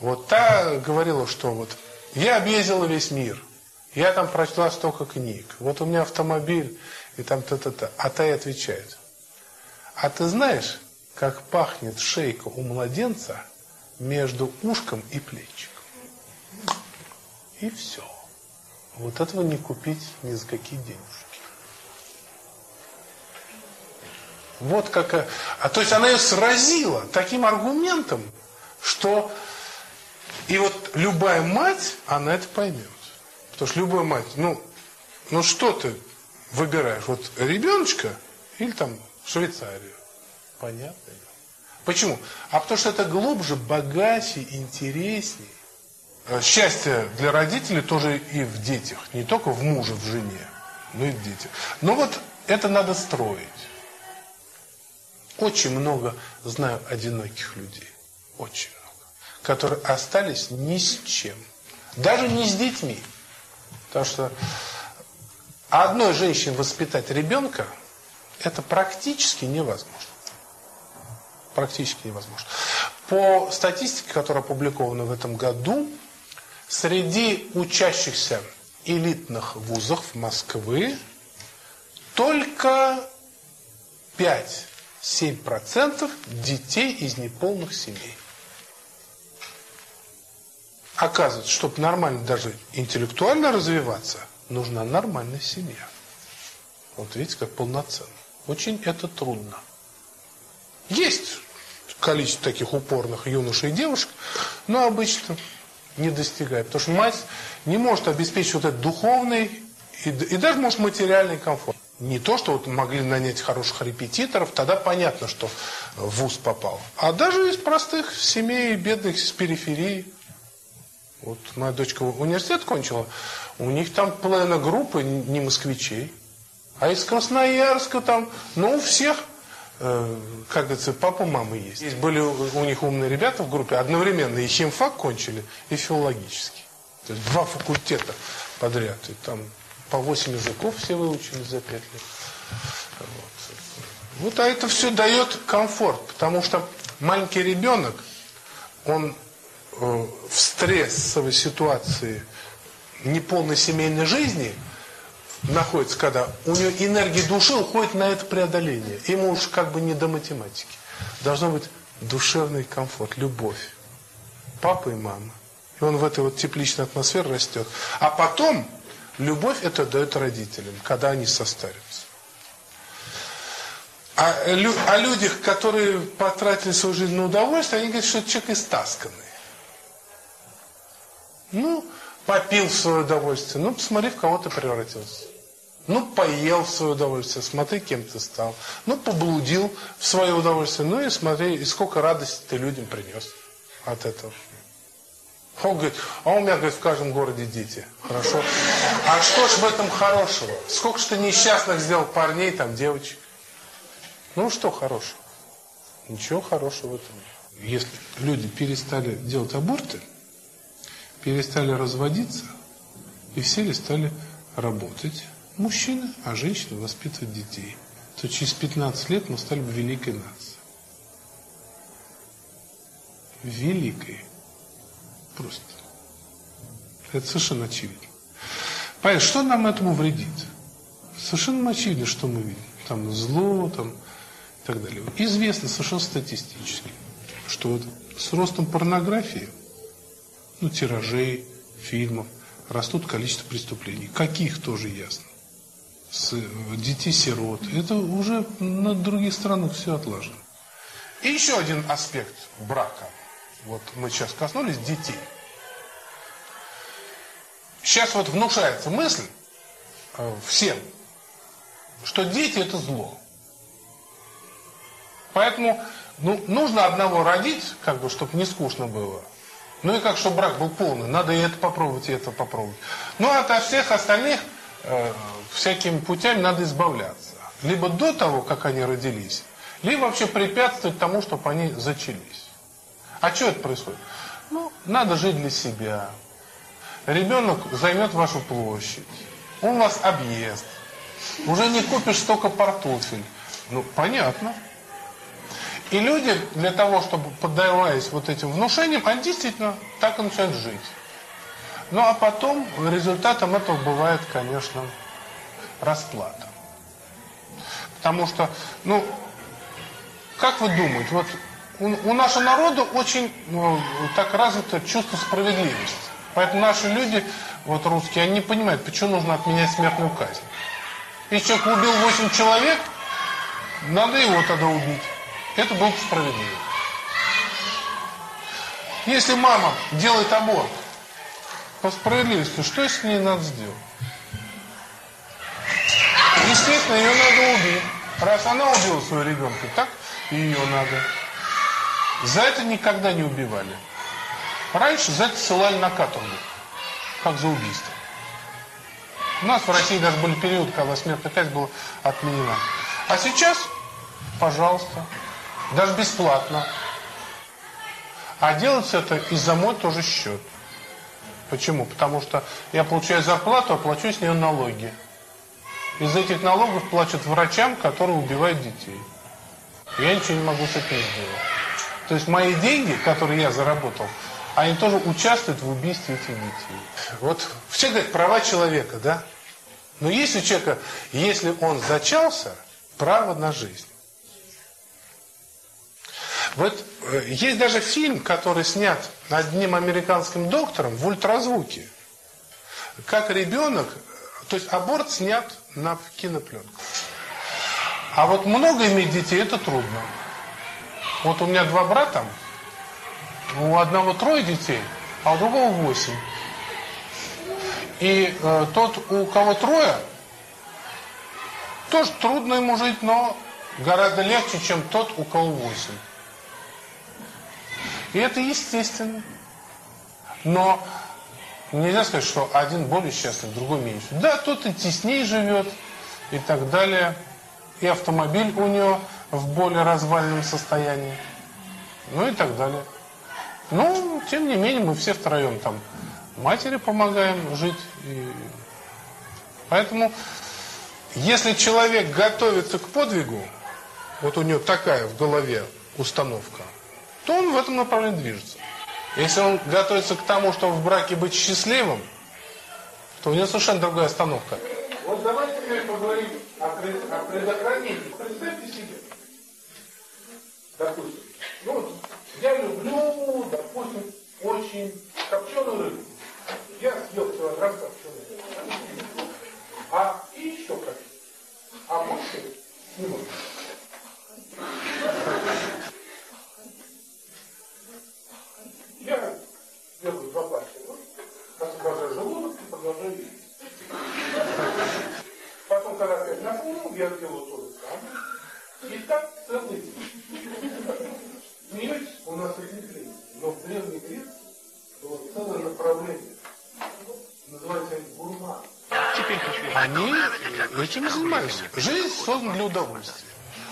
Вот та говорила, что вот я объездила весь мир. Я там прочла столько книг. Вот у меня автомобиль, и там то-то-то. А та и отвечает. А ты знаешь, как пахнет шейка у младенца между ушком и плечиком? И все. Вот этого не купить ни за какие денежки. Вот как... А то есть она ее сразила таким аргументом, что И вот любая мать, она это поймет. Потому что любая мать, ну, ну что ты выбираешь? Вот ребеночка или там Швейцарию? Понятно. Почему? А потому что это глубже, богаче, интереснее. Э, счастье для родителей тоже и в детях. Не только в муже, в жене, но и в детях. Но вот это надо строить. Очень много знаю одиноких людей. Очень много. Которые остались ни с чем. Даже не с детьми. Потому что одной женщине воспитать ребенка это практически невозможно. Практически невозможно. По статистике, которая опубликована в этом году, среди учащихся элитных вузов Москвы только 5-7% детей из неполных семей. Оказывается, чтобы нормально даже интеллектуально развиваться, нужна нормальная семья. Вот видите, как полноценно. Очень это трудно. Есть количество таких упорных юношей и девушек, но обычно не достигает. Потому что мать не может обеспечить вот этот духовный и, и даже, может, материальный комфорт. Не то, что вот могли нанять хороших репетиторов, тогда понятно, что в ВУЗ попал. А даже из простых семей, бедных, с периферии. Вот моя дочка университет кончила, у них там половина группы не москвичей. А из Красноярска там, ну, у всех, э, как говорится, папа, мама есть. Есть были у них умные ребята в группе, одновременно и химфак кончили, и филологический. То есть два факультета подряд. И там по восемь языков все выучили за пять лет. Вот. вот, а это все дает комфорт, потому что маленький ребенок, он э, в стрессовой ситуации неполной семейной жизни находится, когда у него энергия души уходит на это преодоление. Ему уж как бы не до математики. Должно быть душевный комфорт, любовь. Папа и мама. И он в этой вот тепличной атмосфере растет. А потом любовь это дает родителям, когда они состарятся. А о людях, которые потратили свою жизнь на удовольствие, они говорят, что человек истасканный. Ну, попил в свое удовольствие, ну, посмотри, в кого ты превратился. Ну, поел в свое удовольствие, смотри, кем ты стал. Ну, поблудил в свое удовольствие, ну и смотри, и сколько радости ты людям принес от этого. Он говорит, а у меня, говорит, в каждом городе дети. Хорошо. А что ж в этом хорошего? Сколько ты несчастных сделал парней, там, девочек? Ну, что хорошего? Ничего хорошего в этом нет. Если люди перестали делать аборты, перестали разводиться, и все стали работать, мужчины, а женщины воспитывать детей, то через 15 лет мы стали бы великой нацией. Великой. Просто. Это совершенно очевидно. Поэтому, что нам этому вредит? Совершенно очевидно, что мы видим. Там зло, там и так далее. Известно совершенно статистически, что вот с ростом порнографии, ну, тиражей, фильмов, растут количество преступлений. Каких тоже ясно. С, э, детей-сирот. Это уже на других странах все отлажено. И еще один аспект брака – вот мы сейчас коснулись детей. Сейчас вот внушается мысль э, всем, что дети это зло. Поэтому ну, нужно одного родить, как бы, чтобы не скучно было. Ну и как, чтобы брак был полный. Надо и это попробовать, и это попробовать. Ну а от всех остальных э, всякими путями надо избавляться. Либо до того, как они родились, либо вообще препятствовать тому, чтобы они зачались. А что это происходит? Ну, надо жить для себя. Ребенок займет вашу площадь. Он вас объест. Уже не купишь столько портфель. Ну, понятно. И люди для того, чтобы поддаваясь вот этим внушениям, они действительно так и начинают жить. Ну, а потом результатом этого бывает, конечно, расплата. Потому что, ну, как вы думаете, вот у, у нашего народа очень ну, так развито чувство справедливости. Поэтому наши люди, вот русские, они не понимают, почему нужно отменять смертную казнь. Если человек убил 8 человек, надо его тогда убить. Это было бы справедливо. Если мама делает аборт по справедливости, что с ней надо сделать? Естественно, ее надо убить. Раз она убила своего ребенка, так и ее надо. За это никогда не убивали. Раньше за это ссылали на каторгу, как за убийство. У нас в России даже были периоды, когда смертная казнь была отменена. А сейчас, пожалуйста, даже бесплатно. А делается это и за мой тоже счет. Почему? Потому что я получаю зарплату, а с нее налоги. Из этих налогов платят врачам, которые убивают детей. Я ничего не могу с этим сделать. То есть мои деньги, которые я заработал, они тоже участвуют в убийстве этих детей. Вот все говорят права человека, да? Но есть у человека, если он зачался, право на жизнь. Вот э, есть даже фильм, который снят одним американским доктором в ультразвуке. Как ребенок, то есть аборт снят на кинопленку. А вот много иметь детей это трудно. Вот у меня два брата, у одного трое детей, а у другого восемь. И э, тот, у кого трое, тоже трудно ему жить, но гораздо легче, чем тот, у кого восемь. И это естественно. Но нельзя сказать, что один более счастлив, другой меньше. Да, тот и теснее живет, и так далее. И автомобиль у него в более развальном состоянии. Ну и так далее. Но, тем не менее, мы все втроем там матери помогаем жить. И... Поэтому, если человек готовится к подвигу, вот у него такая в голове установка, то он в этом направлении движется. Если он готовится к тому, чтобы в браке быть счастливым, то у него совершенно другая остановка. Вот давайте теперь поговорим о предохранении. Представьте себе, допустим, ну, я люблю, допустим, очень копченую рыбу. Я съел килограмм копченой рыбы. А и еще как. А больше не могу. Я делаю два пальца, освобождаю желудок и продолжаю есть. Потом, когда опять наполнил, я делаю то же самое. И так целый. Смеетесь, у нас их не принято. Но в Древней Греции было целое направление. Называется гурман. Они этим занимаются. Жизнь создана для удовольствия.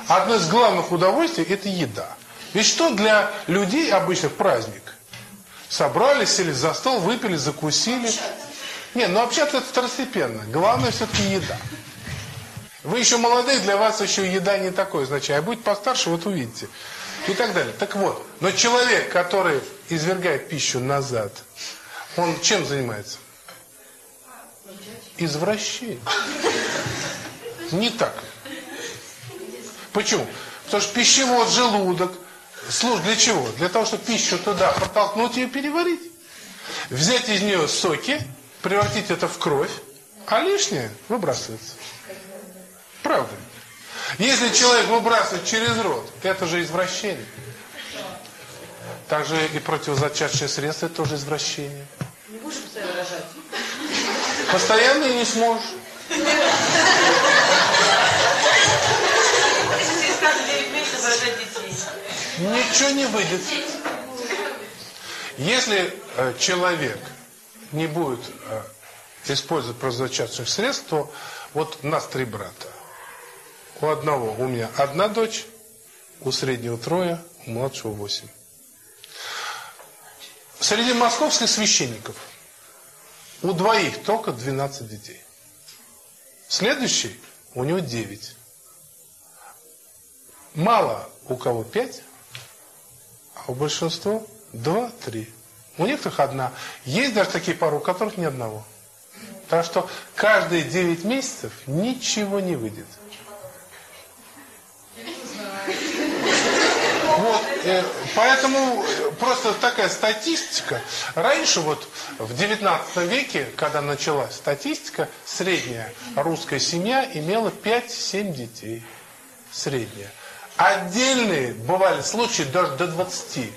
Одно из главных удовольствий – это еда. Ведь что для людей обычно праздник? Собрались, сели за стол, выпили, закусили. Не, ну общаться это второстепенно. Главное все-таки еда. Вы еще молодые, для вас еще еда не такое значение. А будет постарше, вот увидите. И так далее. Так вот, но человек, который извергает пищу назад, он чем занимается? Извращение. Не так. Почему? Потому что пищевод, желудок, служит для чего? Для того, чтобы пищу туда протолкнуть и переварить. Взять из нее соки, превратить это в кровь, а лишнее выбрасывается. Правда. Если человек выбрасывает через рот, это же извращение. Также и противозачаточные средства это тоже извращение. Не будешь постоянно рожать? Постоянно и не сможешь. Через каждые 9 месяцев рожать детей. Ничего не выйдет. Если э, человек не будет э, использовать противозачаточных средств, то вот у нас три брата. У одного у меня одна дочь, у среднего трое, у младшего восемь. Среди московских священников у двоих только 12 детей. Следующий у него 9. Мало у кого 5, а у большинства 2-3. У некоторых одна. Есть даже такие пары, у которых ни одного. Так что каждые 9 месяцев ничего не выйдет. Вот, э, поэтому просто такая статистика. Раньше вот в 19 веке, когда началась статистика, средняя русская семья имела 5-7 детей. Средняя. Отдельные бывали случаи даже до 20.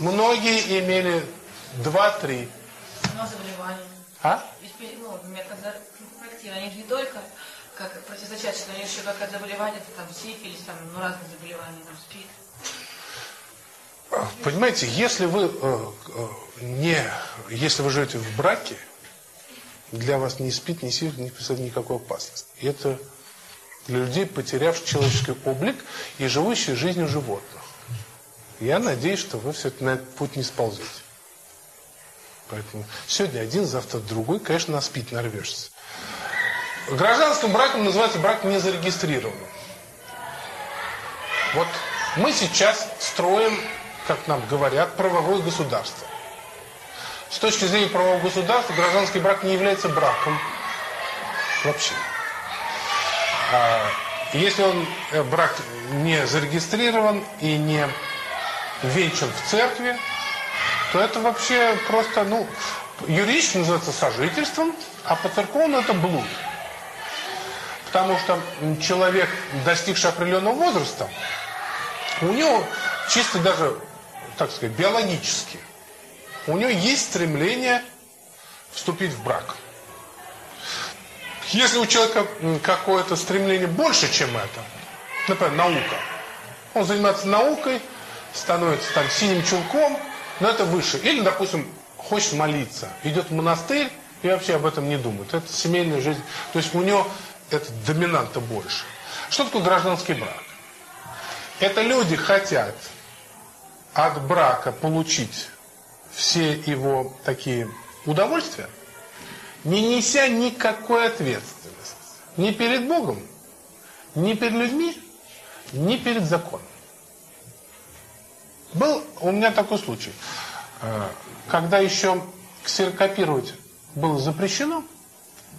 Многие имели два-три. Но заболевания. А? Ведь, ну, например, когда проектиры, они же не только как противозачаточные, они еще как от заболевания, там, сифилис, там, ну, разные заболевания, там, спид. Понимаете, если вы э, э, не, если вы живете в браке, для вас не спит, не сифилис, не представляет никакой опасности. И это для людей, потерявших человеческий облик и живущих жизнью животных. Я надеюсь, что вы все-таки на этот путь не сползете. Поэтому сегодня один, завтра другой, конечно, на спит нарвешься. Гражданским браком называется брак незарегистрированным. Вот мы сейчас строим, как нам говорят, правовое государство. С точки зрения правового государства гражданский брак не является браком вообще. А если он э, брак не зарегистрирован и не венчан в церкви, то это вообще просто, ну, юридически называется сожительством, а по церковному это блуд. Потому что человек, достигший определенного возраста, у него чисто даже, так сказать, биологически, у него есть стремление вступить в брак. Если у человека какое-то стремление больше, чем это, например, наука, он занимается наукой, становится там синим чулком, но это выше. Или, допустим, хочет молиться, идет в монастырь и вообще об этом не думает. Это семейная жизнь. То есть у него это доминанта больше. Что такое гражданский брак? Это люди хотят от брака получить все его такие удовольствия, не неся никакой ответственности. Ни перед Богом, ни перед людьми, ни перед законом. Был у меня такой случай, э, когда еще ксерокопировать было запрещено,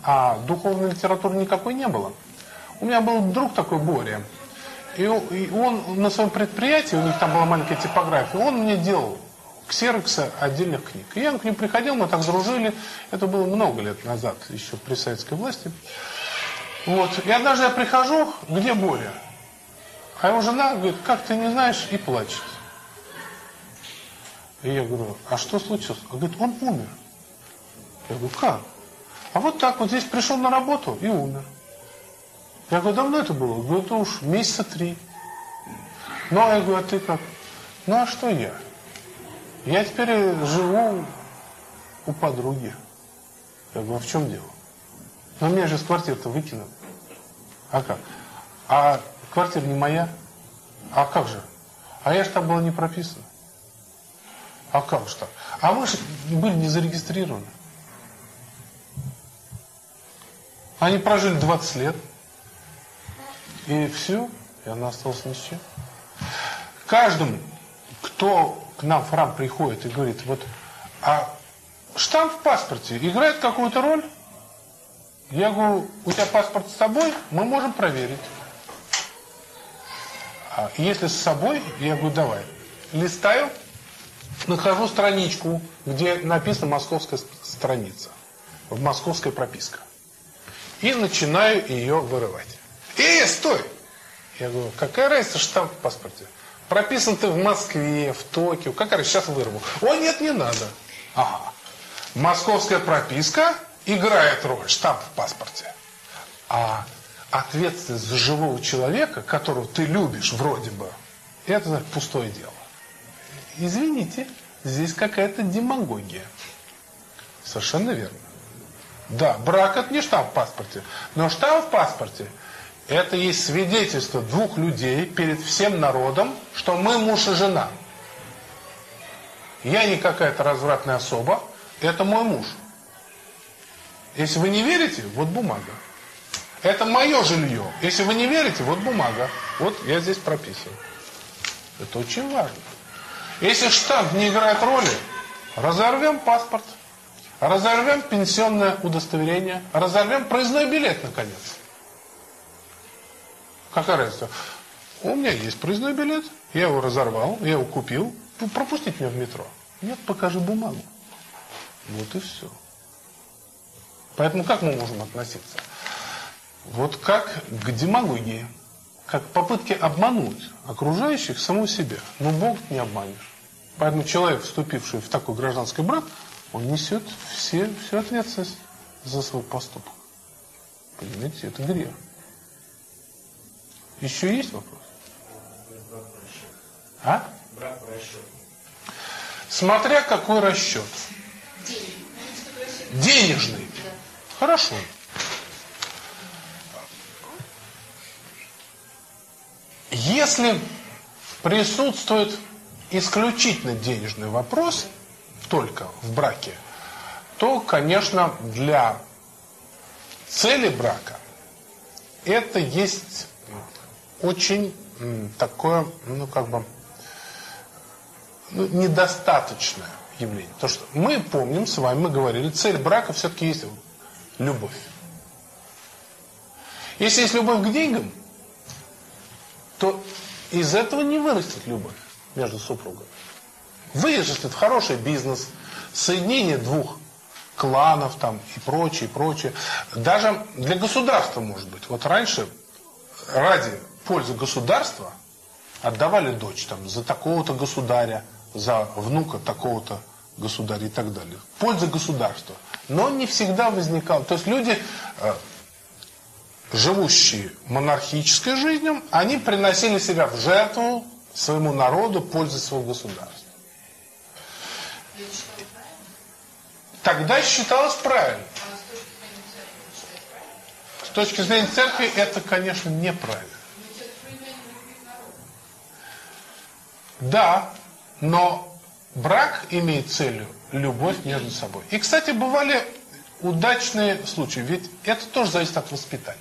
а духовной литературы никакой не было. У меня был друг такой, Боря, и он на своем предприятии, у них там была маленькая типография, он мне делал ксерокса отдельных книг. И я к ним приходил, мы так дружили. Это было много лет назад, еще при советской власти. Вот. И однажды я прихожу, где Боря? А его жена говорит, как ты не знаешь, и плачет. И я говорю, а что случилось? Он говорит, он умер. Я говорю, как? А вот так вот здесь пришел на работу и умер. Я говорю, давно это было? говорю, это уж месяца три. Ну, я говорю, а ты как? Ну, а что я? Я теперь живу у подруги. Я говорю, а в чем дело? Ну, меня же с квартиры-то выкинули. А как? А квартира не моя? А как же? А я же там была не прописана. А как же так? А мы же были не зарегистрированы. Они прожили 20 лет. И все. И она осталась ни с чем. Каждому, кто к нам в храм приходит и говорит, вот, а штамп в паспорте играет какую-то роль? Я говорю, у тебя паспорт с собой, мы можем проверить. А если с собой, я говорю, давай. Листаю, нахожу страничку, где написана московская страница, московская прописка. И начинаю ее вырывать. Эй, стой! Я говорю, какая разница штамп в паспорте? Прописан ты в Москве, в Токио. Какая разница? Сейчас вырву. О, нет, не надо. Ага. Московская прописка играет роль, штамп в паспорте. А ответственность за живого человека, которого ты любишь вроде бы, это пустое дело. Извините, здесь какая-то демагогия. Совершенно верно. Да, брак это не штамп в паспорте. Но штамп в паспорте это есть свидетельство двух людей перед всем народом, что мы муж и жена. Я не какая-то развратная особа, это мой муж. Если вы не верите, вот бумага. Это мое жилье. Если вы не верите, вот бумага. Вот я здесь прописан. Это очень важно. Если штамп не играет роли, разорвем паспорт, разорвем пенсионное удостоверение, разорвем проездной билет, наконец. Какая разница? У меня есть проездной билет, я его разорвал, я его купил. Пропустите меня в метро. Нет, покажи бумагу. Вот и все. Поэтому как мы можем относиться? Вот как к демагогии, как к попытке обмануть окружающих саму себя. Но Бог не обманешь. Поэтому человек, вступивший в такой гражданский брак, он несет все, всю ответственность за свой поступок. Понимаете, это грех. Еще есть вопрос? А? Смотря какой расчет. Денежный. Хорошо. Если присутствует исключительно денежный вопрос, только в браке, то, конечно, для цели брака это есть очень такое, ну, как бы, ну, недостаточное явление. То, что мы помним с вами, мы говорили, цель брака все-таки есть любовь. Если есть любовь к деньгам, то из этого не вырастет любовь между супругами. Вырастет хороший бизнес, соединение двух кланов там и прочее, и прочее. Даже для государства может быть. Вот раньше ради пользы государства отдавали дочь там за такого-то государя, за внука такого-то государя и так далее. Польза государства. Но не всегда возникала. То есть люди, э, живущие монархической жизнью, они приносили себя в жертву своему народу, пользы своего государства. Тогда считалось правильно. С точки зрения церкви это, конечно, неправильно. Да, но брак имеет целью любовь между собой. И, кстати, бывали удачные случаи, ведь это тоже зависит от воспитания.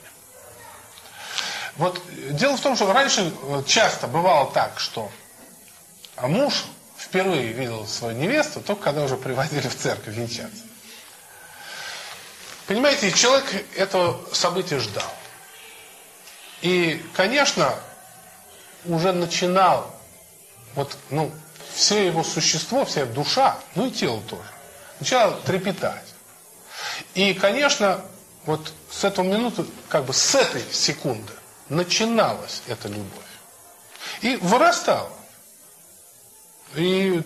Вот дело в том, что раньше часто бывало так, что муж впервые видел свою невесту, только когда уже приводили в церковь венчаться. Понимаете, человек это событие ждал. И, конечно, уже начинал, вот, ну, все его существо, вся душа, ну и тело тоже, начало трепетать. И, конечно, вот с этого минуты, как бы с этой секунды начиналась эта любовь. И вырастала. И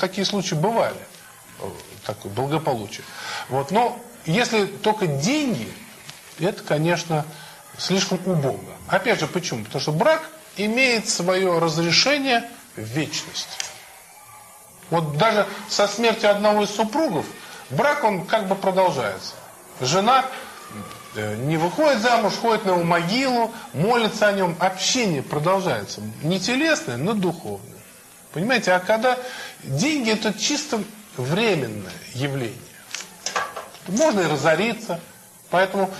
такие случаи бывали, такое благополучие. Вот, но если только деньги, это, конечно, слишком убого. Опять же, почему? Потому что брак имеет свое разрешение вечность. Вот даже со смертью одного из супругов, брак он как бы продолжается. Жена э, не выходит замуж, ходит на его могилу, молится о нем, общение продолжается. Не телесное, но духовное. Понимаете, а когда деньги это чисто временное явление. Можно и разориться. Поэтому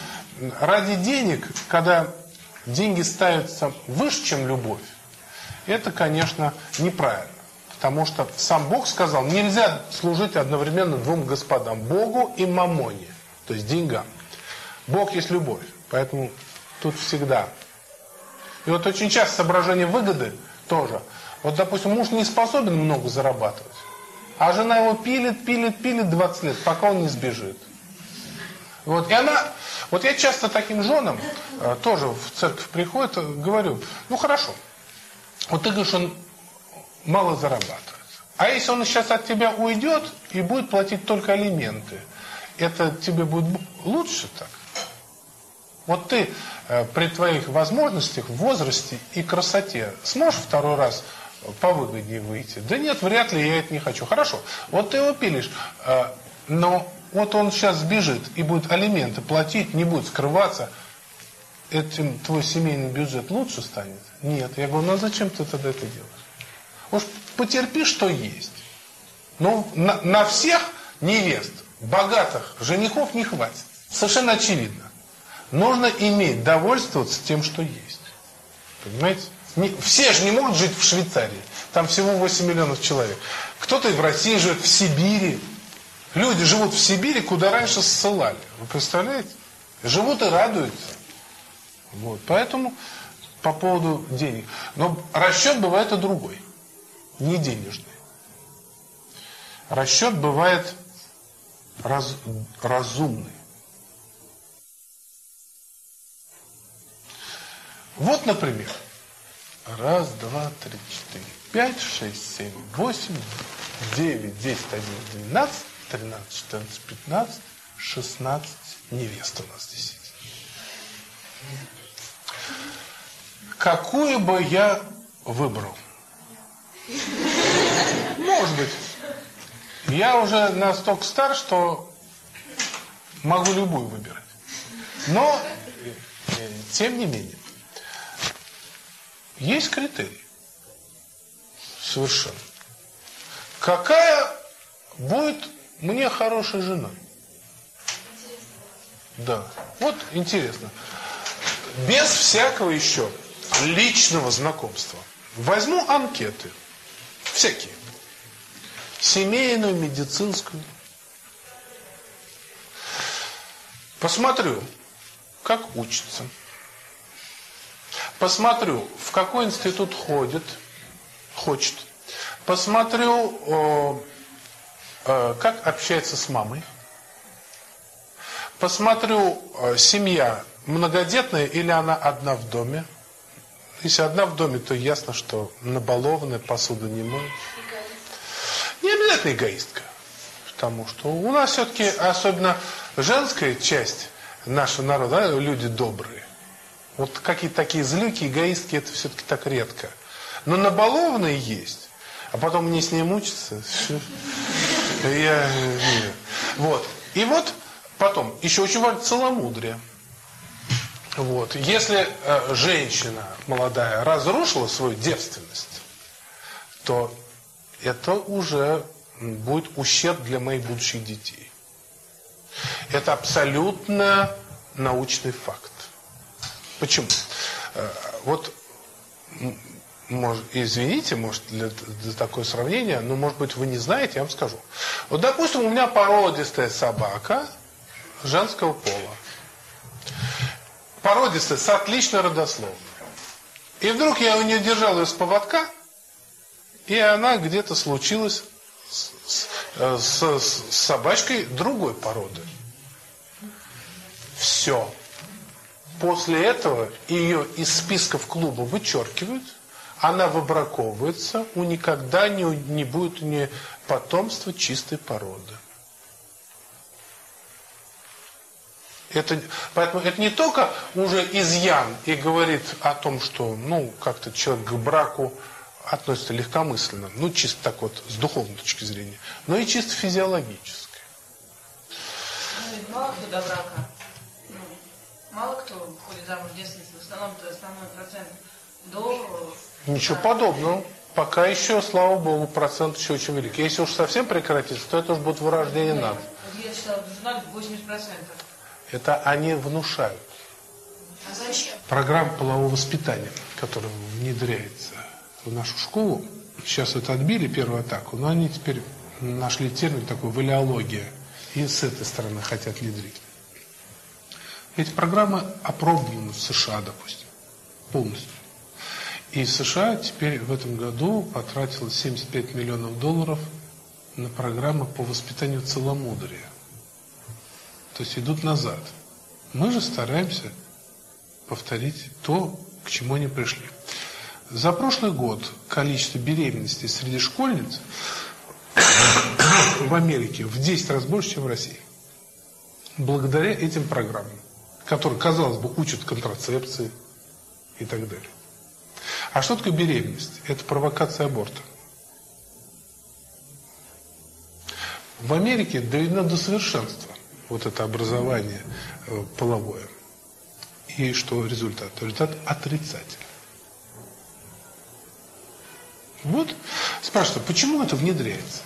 ради денег, когда деньги ставятся выше, чем любовь, это, конечно, неправильно. Потому что сам Бог сказал, нельзя служить одновременно двум господам, Богу и мамоне, то есть деньгам. Бог есть любовь, поэтому тут всегда. И вот очень часто соображение выгоды тоже – вот, допустим, муж не способен много зарабатывать, а жена его пилит, пилит, пилит 20 лет, пока он не сбежит. Вот, и она, вот я часто таким женам, э, тоже в церковь приходит, э, говорю, ну хорошо, вот ты говоришь, он мало зарабатывает. А если он сейчас от тебя уйдет и будет платить только алименты, это тебе будет лучше так? Вот ты э, при твоих возможностях, возрасте и красоте сможешь второй раз повыгоднее выйти. Да нет, вряд ли, я это не хочу. Хорошо, вот ты его пилишь, э, но вот он сейчас сбежит и будет алименты платить, не будет скрываться, этим твой семейный бюджет лучше станет? Нет. Я говорю, ну а зачем ты тогда это делаешь? Уж потерпи, что есть. Но на, на всех невест, богатых женихов не хватит. Совершенно очевидно. Нужно иметь довольствоваться тем, что есть. Понимаете? Не, все же не могут жить в Швейцарии. Там всего 8 миллионов человек. Кто-то в России живет, в Сибири. Люди живут в Сибири, куда раньше ссылали. Вы представляете? Живут и радуются. Вот. Поэтому по поводу денег. Но расчет бывает и другой. Не денежный. Расчет бывает раз, разумный. Вот, например, Раз, два, три, четыре, 5, 6, 7, 8, 9, 10, 11, 12, 13, 14, 15, 16 невест у нас здесь сидит. Какую бы я выбрал? Может быть. Я уже настолько стар, что могу любую выбирать. Но, тем не менее, есть критерий. Совершенно. Какая будет мне хорошей женой? Да. Вот интересно. Без всякого еще личного знакомства. Возьму анкеты. Всякие. Семейную, медицинскую. Посмотрю, как учится. Посмотрю, в какой институт ходит, хочет. Посмотрю, э, э, как общается с мамой. Посмотрю, э, семья многодетная или она одна в доме. Если одна в доме, то ясно, что набалованная, посуду не моет. Не обязательно эгоистка. Потому что у нас все-таки, особенно женская часть нашего народа, люди добрые. Вот какие-то такие злюки, эгоистки, это все-таки так редко. Но набалованные есть. А потом мне с ней мучиться. Я... Вот. И вот потом, еще очень важно целомудрие. Вот. Если э, женщина молодая разрушила свою девственность, то это уже будет ущерб для моих будущих детей. Это абсолютно научный факт. Почему? Э, вот, может, извините, может, для, для такое сравнение, но, может быть, вы не знаете, я вам скажу. Вот, допустим, у меня породистая собака женского пола породистая, с отличной родословной. И вдруг я у нее держал ее с поводка, и она где-то случилась с, с, э, с, собачкой другой породы. Все. После этого ее из списков клуба вычеркивают, она выбраковывается, у никогда не, не будет у нее потомства чистой породы. Это, поэтому это не только уже изъян и говорит о том, что ну, как-то человек к браку относится легкомысленно, ну, чисто так вот, с духовной точки зрения, но и чисто физиологически. Ну, мало кто до брака, ну, мало кто входит замуж в детстве, в основном это основной процент до... Ничего подобного. Пока еще, слава богу, процент еще очень велик. Если уж совсем прекратится, то это уж будет вырождение надо. Я читала, жена 80%. Это они внушают. А зачем? Программа полового воспитания, которая внедряется в нашу школу, сейчас это отбили первую атаку, но они теперь нашли термин такой валиология и с этой стороны хотят внедрить. Эти программы опробованы в США, допустим, полностью. И США теперь в этом году потратила 75 миллионов долларов на программы по воспитанию целомудрия. То есть идут назад. Мы же стараемся повторить то, к чему они пришли. За прошлый год количество беременностей среди школьниц в Америке в 10 раз больше, чем в России. Благодаря этим программам, которые, казалось бы, учат контрацепции и так далее. А что такое беременность? Это провокация аборта. В Америке доведено до совершенства вот это образование э, половое. И что результат? Результат отрицательный. Вот спрашивают, почему это внедряется?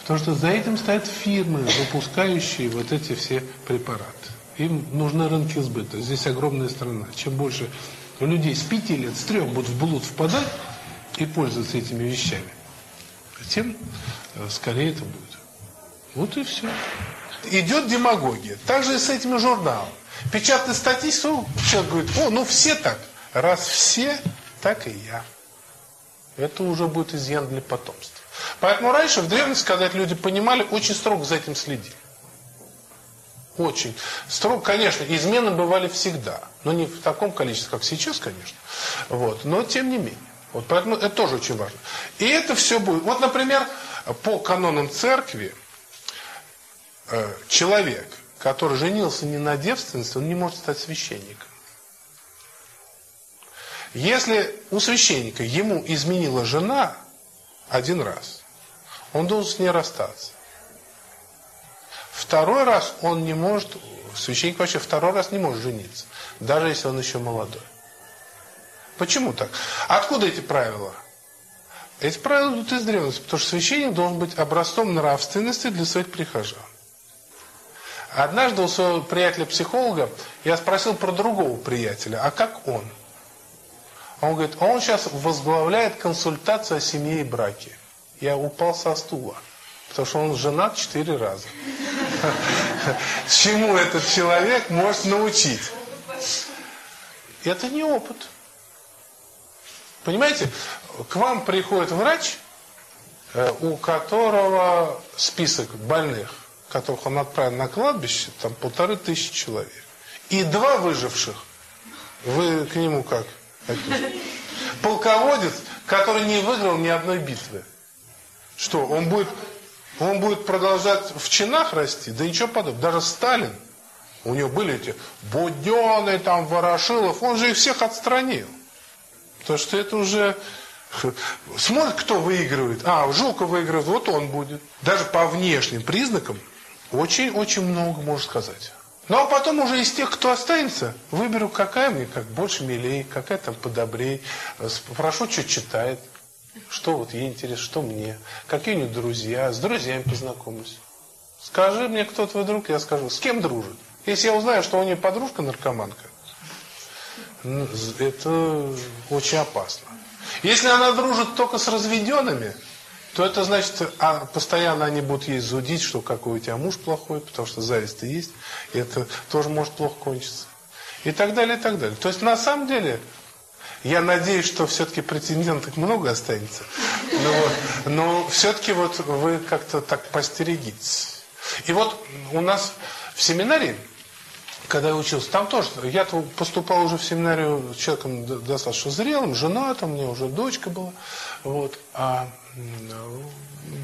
Потому что за этим стоят фирмы, выпускающие вот эти все препараты. Им нужны рынки сбыта. Здесь огромная страна. Чем больше людей с пяти лет, с трех будут в блуд впадать и пользоваться этими вещами, тем э, скорее это будет. Вот и все идет демагогия. Так же и с этими журналами. Печатная статистика, человек говорит, о, ну все так. Раз все, так и я. Это уже будет изъян для потомства. Поэтому раньше, в древности, когда люди понимали, очень строго за этим следили. Очень. Строго, конечно, измены бывали всегда. Но не в таком количестве, как сейчас, конечно. Вот. Но тем не менее. Вот поэтому это тоже очень важно. И это все будет. Вот, например, по канонам церкви человек, который женился не на девственности, он не может стать священником. Если у священника ему изменила жена один раз, он должен с ней расстаться. Второй раз он не может, священник вообще второй раз не может жениться, даже если он еще молодой. Почему так? Откуда эти правила? Эти правила идут из древности, потому что священник должен быть образцом нравственности для своих прихожан. Однажды у своего приятеля-психолога я спросил про другого приятеля, а как он? Он говорит, он сейчас возглавляет консультацию о семье и браке. Я упал со стула, потому что он женат четыре раза. Чему этот человек может научить? Это не опыт. Понимаете, к вам приходит врач, э, у которого список больных, которых он отправил на кладбище, там полторы тысячи человек. И два выживших. Вы к нему как? Полководец, который не выиграл ни одной битвы. Что, он будет, он будет продолжать в чинах расти? Да ничего подобного. Даже Сталин, у него были эти Буденный, там, Ворошилов, он же их всех отстранил. Потому что это уже... Смотрит, кто выигрывает. А, Жуков выигрывает, вот он будет. Даже по внешним признакам очень-очень много можно сказать. Ну а потом уже из тех, кто останется, выберу, какая мне как больше милей, какая там подобрей. Спрошу, что читает, что вот ей интересно, что мне, какие у нее друзья, с друзьями познакомлюсь. Скажи мне, кто твой друг, я скажу, с кем дружит. Если я узнаю, что у нее подружка наркоманка, это очень опасно. Если она дружит только с разведенными, то это значит, а постоянно они будут ей зудить, что какой у тебя муж плохой, потому что зависть-то есть, и это тоже может плохо кончиться. И так далее, и так далее. То есть, на самом деле, я надеюсь, что все-таки претенденток много останется. Но, вот, но все-таки вот вы как-то так постерегитесь. И вот у нас в семинарии, когда я учился, там тоже, я поступал уже в семинарию человеком достаточно зрелым, женатым, у меня уже дочка была, вот, а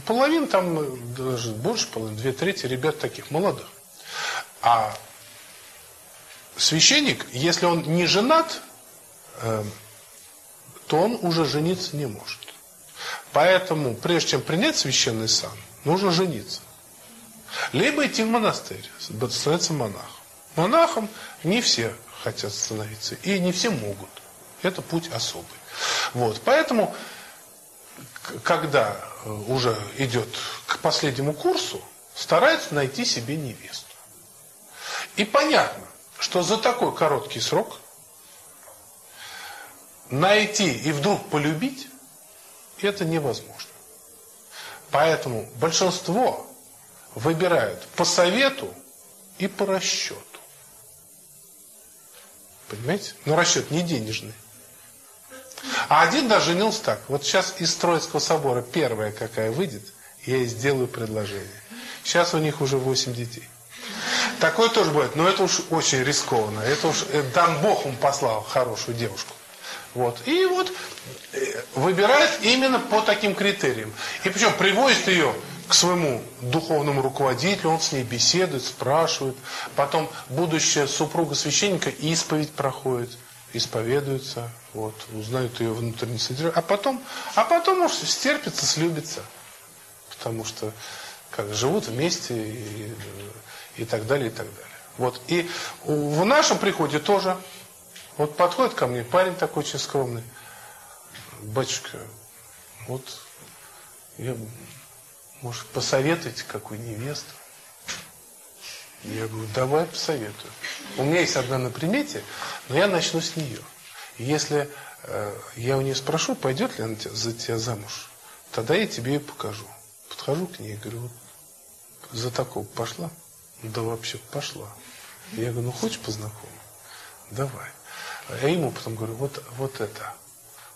половина там, даже больше половины, две трети ребят таких молодых. А священник, если он не женат, э, то он уже жениться не может. Поэтому, прежде чем принять священный сан, нужно жениться. Либо идти в монастырь, становиться монахом. Монахом не все хотят становиться, и не все могут. Это путь особый. Вот, поэтому когда э, уже идет к последнему курсу, старается найти себе невесту. И понятно, что за такой короткий срок найти и вдруг полюбить это невозможно. Поэтому большинство выбирают по совету и по расчету. Понимаете? Но расчет не денежный. А один даже женился так. Вот сейчас из Троицкого собора первая какая выйдет, я ей сделаю предложение. Сейчас у них уже 8 детей. Такое тоже будет, но это уж очень рискованно. Это уж э, дан Бог ему послал хорошую девушку. Вот. И вот э, выбирает именно по таким критериям. И причем привозит ее к своему духовному руководителю, он с ней беседует, спрашивает. Потом будущая супруга священника исповедь проходит исповедуются, вот, узнают ее внутренний содержание, а потом, а потом уж стерпится, слюбится, потому что как живут вместе и, и так далее, и так далее. Вот, и в нашем приходе тоже, вот подходит ко мне парень такой очень скромный, батюшка, вот, я, может, посоветуйте какую невесту? Я говорю, давай посоветую. У меня есть одна на примете, но я начну с нее. Если э, я у нее спрошу, пойдет ли она за тебя замуж, тогда я тебе ее покажу. Подхожу к ней и говорю, вот за такого пошла? Да вообще пошла. Я говорю, ну хочешь познакомиться? Давай. Я ему потом говорю, вот, вот это.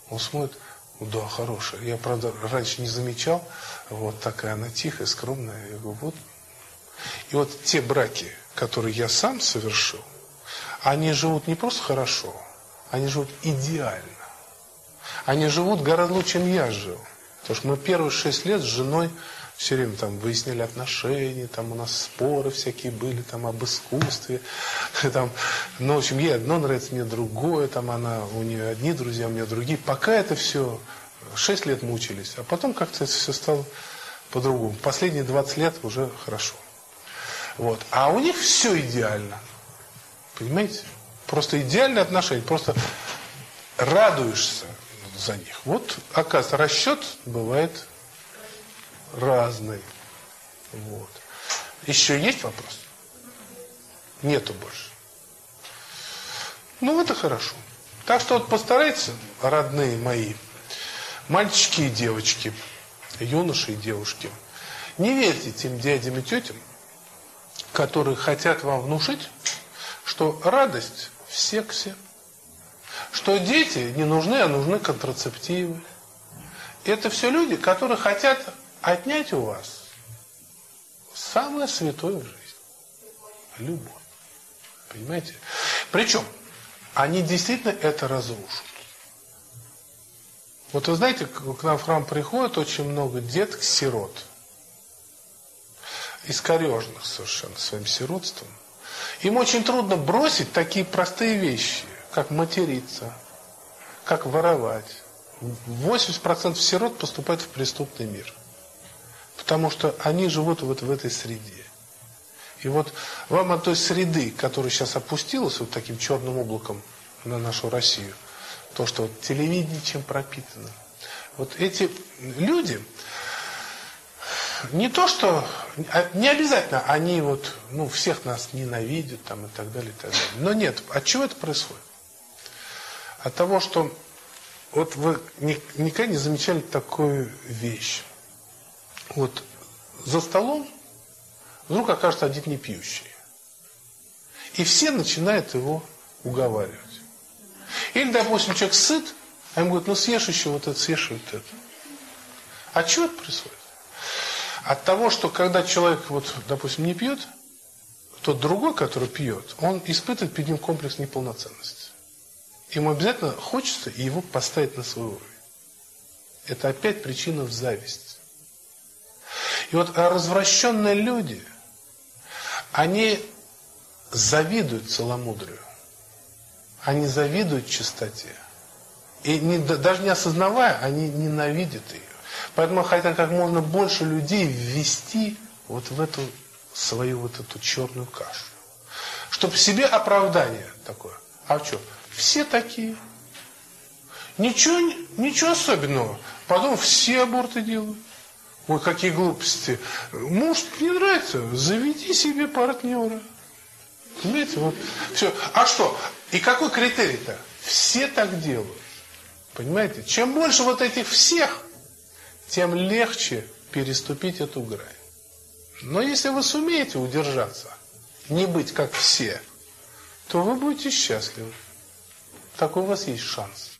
Он смотрит, да, хорошая. Я, правда, раньше не замечал. Вот такая она тихая, скромная. Я говорю, вот и вот те браки, которые я сам совершил, они живут не просто хорошо, они живут идеально. Они живут гораздо лучше, чем я жил. Потому что мы первые шесть лет с женой все время там выясняли отношения, там у нас споры всякие были там об искусстве, там, ну, в общем, ей одно нравится, мне другое, там она, у нее одни друзья, у меня другие. Пока это все, шесть лет мучились, а потом как-то это все стало по-другому. Последние 20 лет уже хорошо. Вот. А у них все идеально. Понимаете? Просто идеальные отношения, просто радуешься за них. Вот, оказывается, расчет бывает разный. Вот. Еще есть вопрос? Нету больше. Ну, это хорошо. Так что вот постарайтесь, родные мои, мальчики и девочки, юноши и девушки, не верьте тем дядям и тетям, которые хотят вам внушить, что радость в сексе, что дети не нужны, а нужны контрацептивы. Это все люди, которые хотят отнять у вас самое святое в жизни. Любовь. Понимаете? Причем, они действительно это разрушат. Вот вы знаете, к нам в храм приходит очень много деток-сирот. Искореженных совершенно своим сиротством. Им очень трудно бросить такие простые вещи, как материться, как воровать. 80% сирот поступают в преступный мир. Потому что они живут вот в этой среде. И вот вам от той среды, которая сейчас опустилась вот таким черным облаком на нашу Россию, то, что вот телевидение чем пропитано, вот эти люди, не то что, а не обязательно они вот, ну, всех нас ненавидят там и так далее, и так далее. Но нет, от чего это происходит? От того, что вот вы никогда не замечали такую вещь. Вот за столом вдруг окажется один не пьющий. И все начинают его уговаривать. Или, допустим, человек сыт, а ему говорят, ну съешь еще вот это, съешь вот это. А чего это происходит? От того, что когда человек, вот, допустим, не пьет, тот другой, который пьет, он испытывает перед ним комплекс неполноценности. Ему обязательно хочется его поставить на свой уровень. Это опять причина в зависти. И вот развращенные люди, они завидуют целомудрию. Они завидуют чистоте. И не, даже не осознавая, они ненавидят ее. Поэтому хотят как можно больше людей ввести вот в эту свою вот эту черную кашу. Чтобы себе оправдание такое. А что? Все такие. Ничего, ничего особенного. Потом все аборты делают. Ой, какие глупости. Муж не нравится, заведи себе партнера. Понимаете, вот все. А что? И какой критерий-то? Все так делают. Понимаете? Чем больше вот этих всех, тем легче переступить эту грань. Но если вы сумеете удержаться, не быть как все, то вы будете счастливы. Такой у вас есть шанс.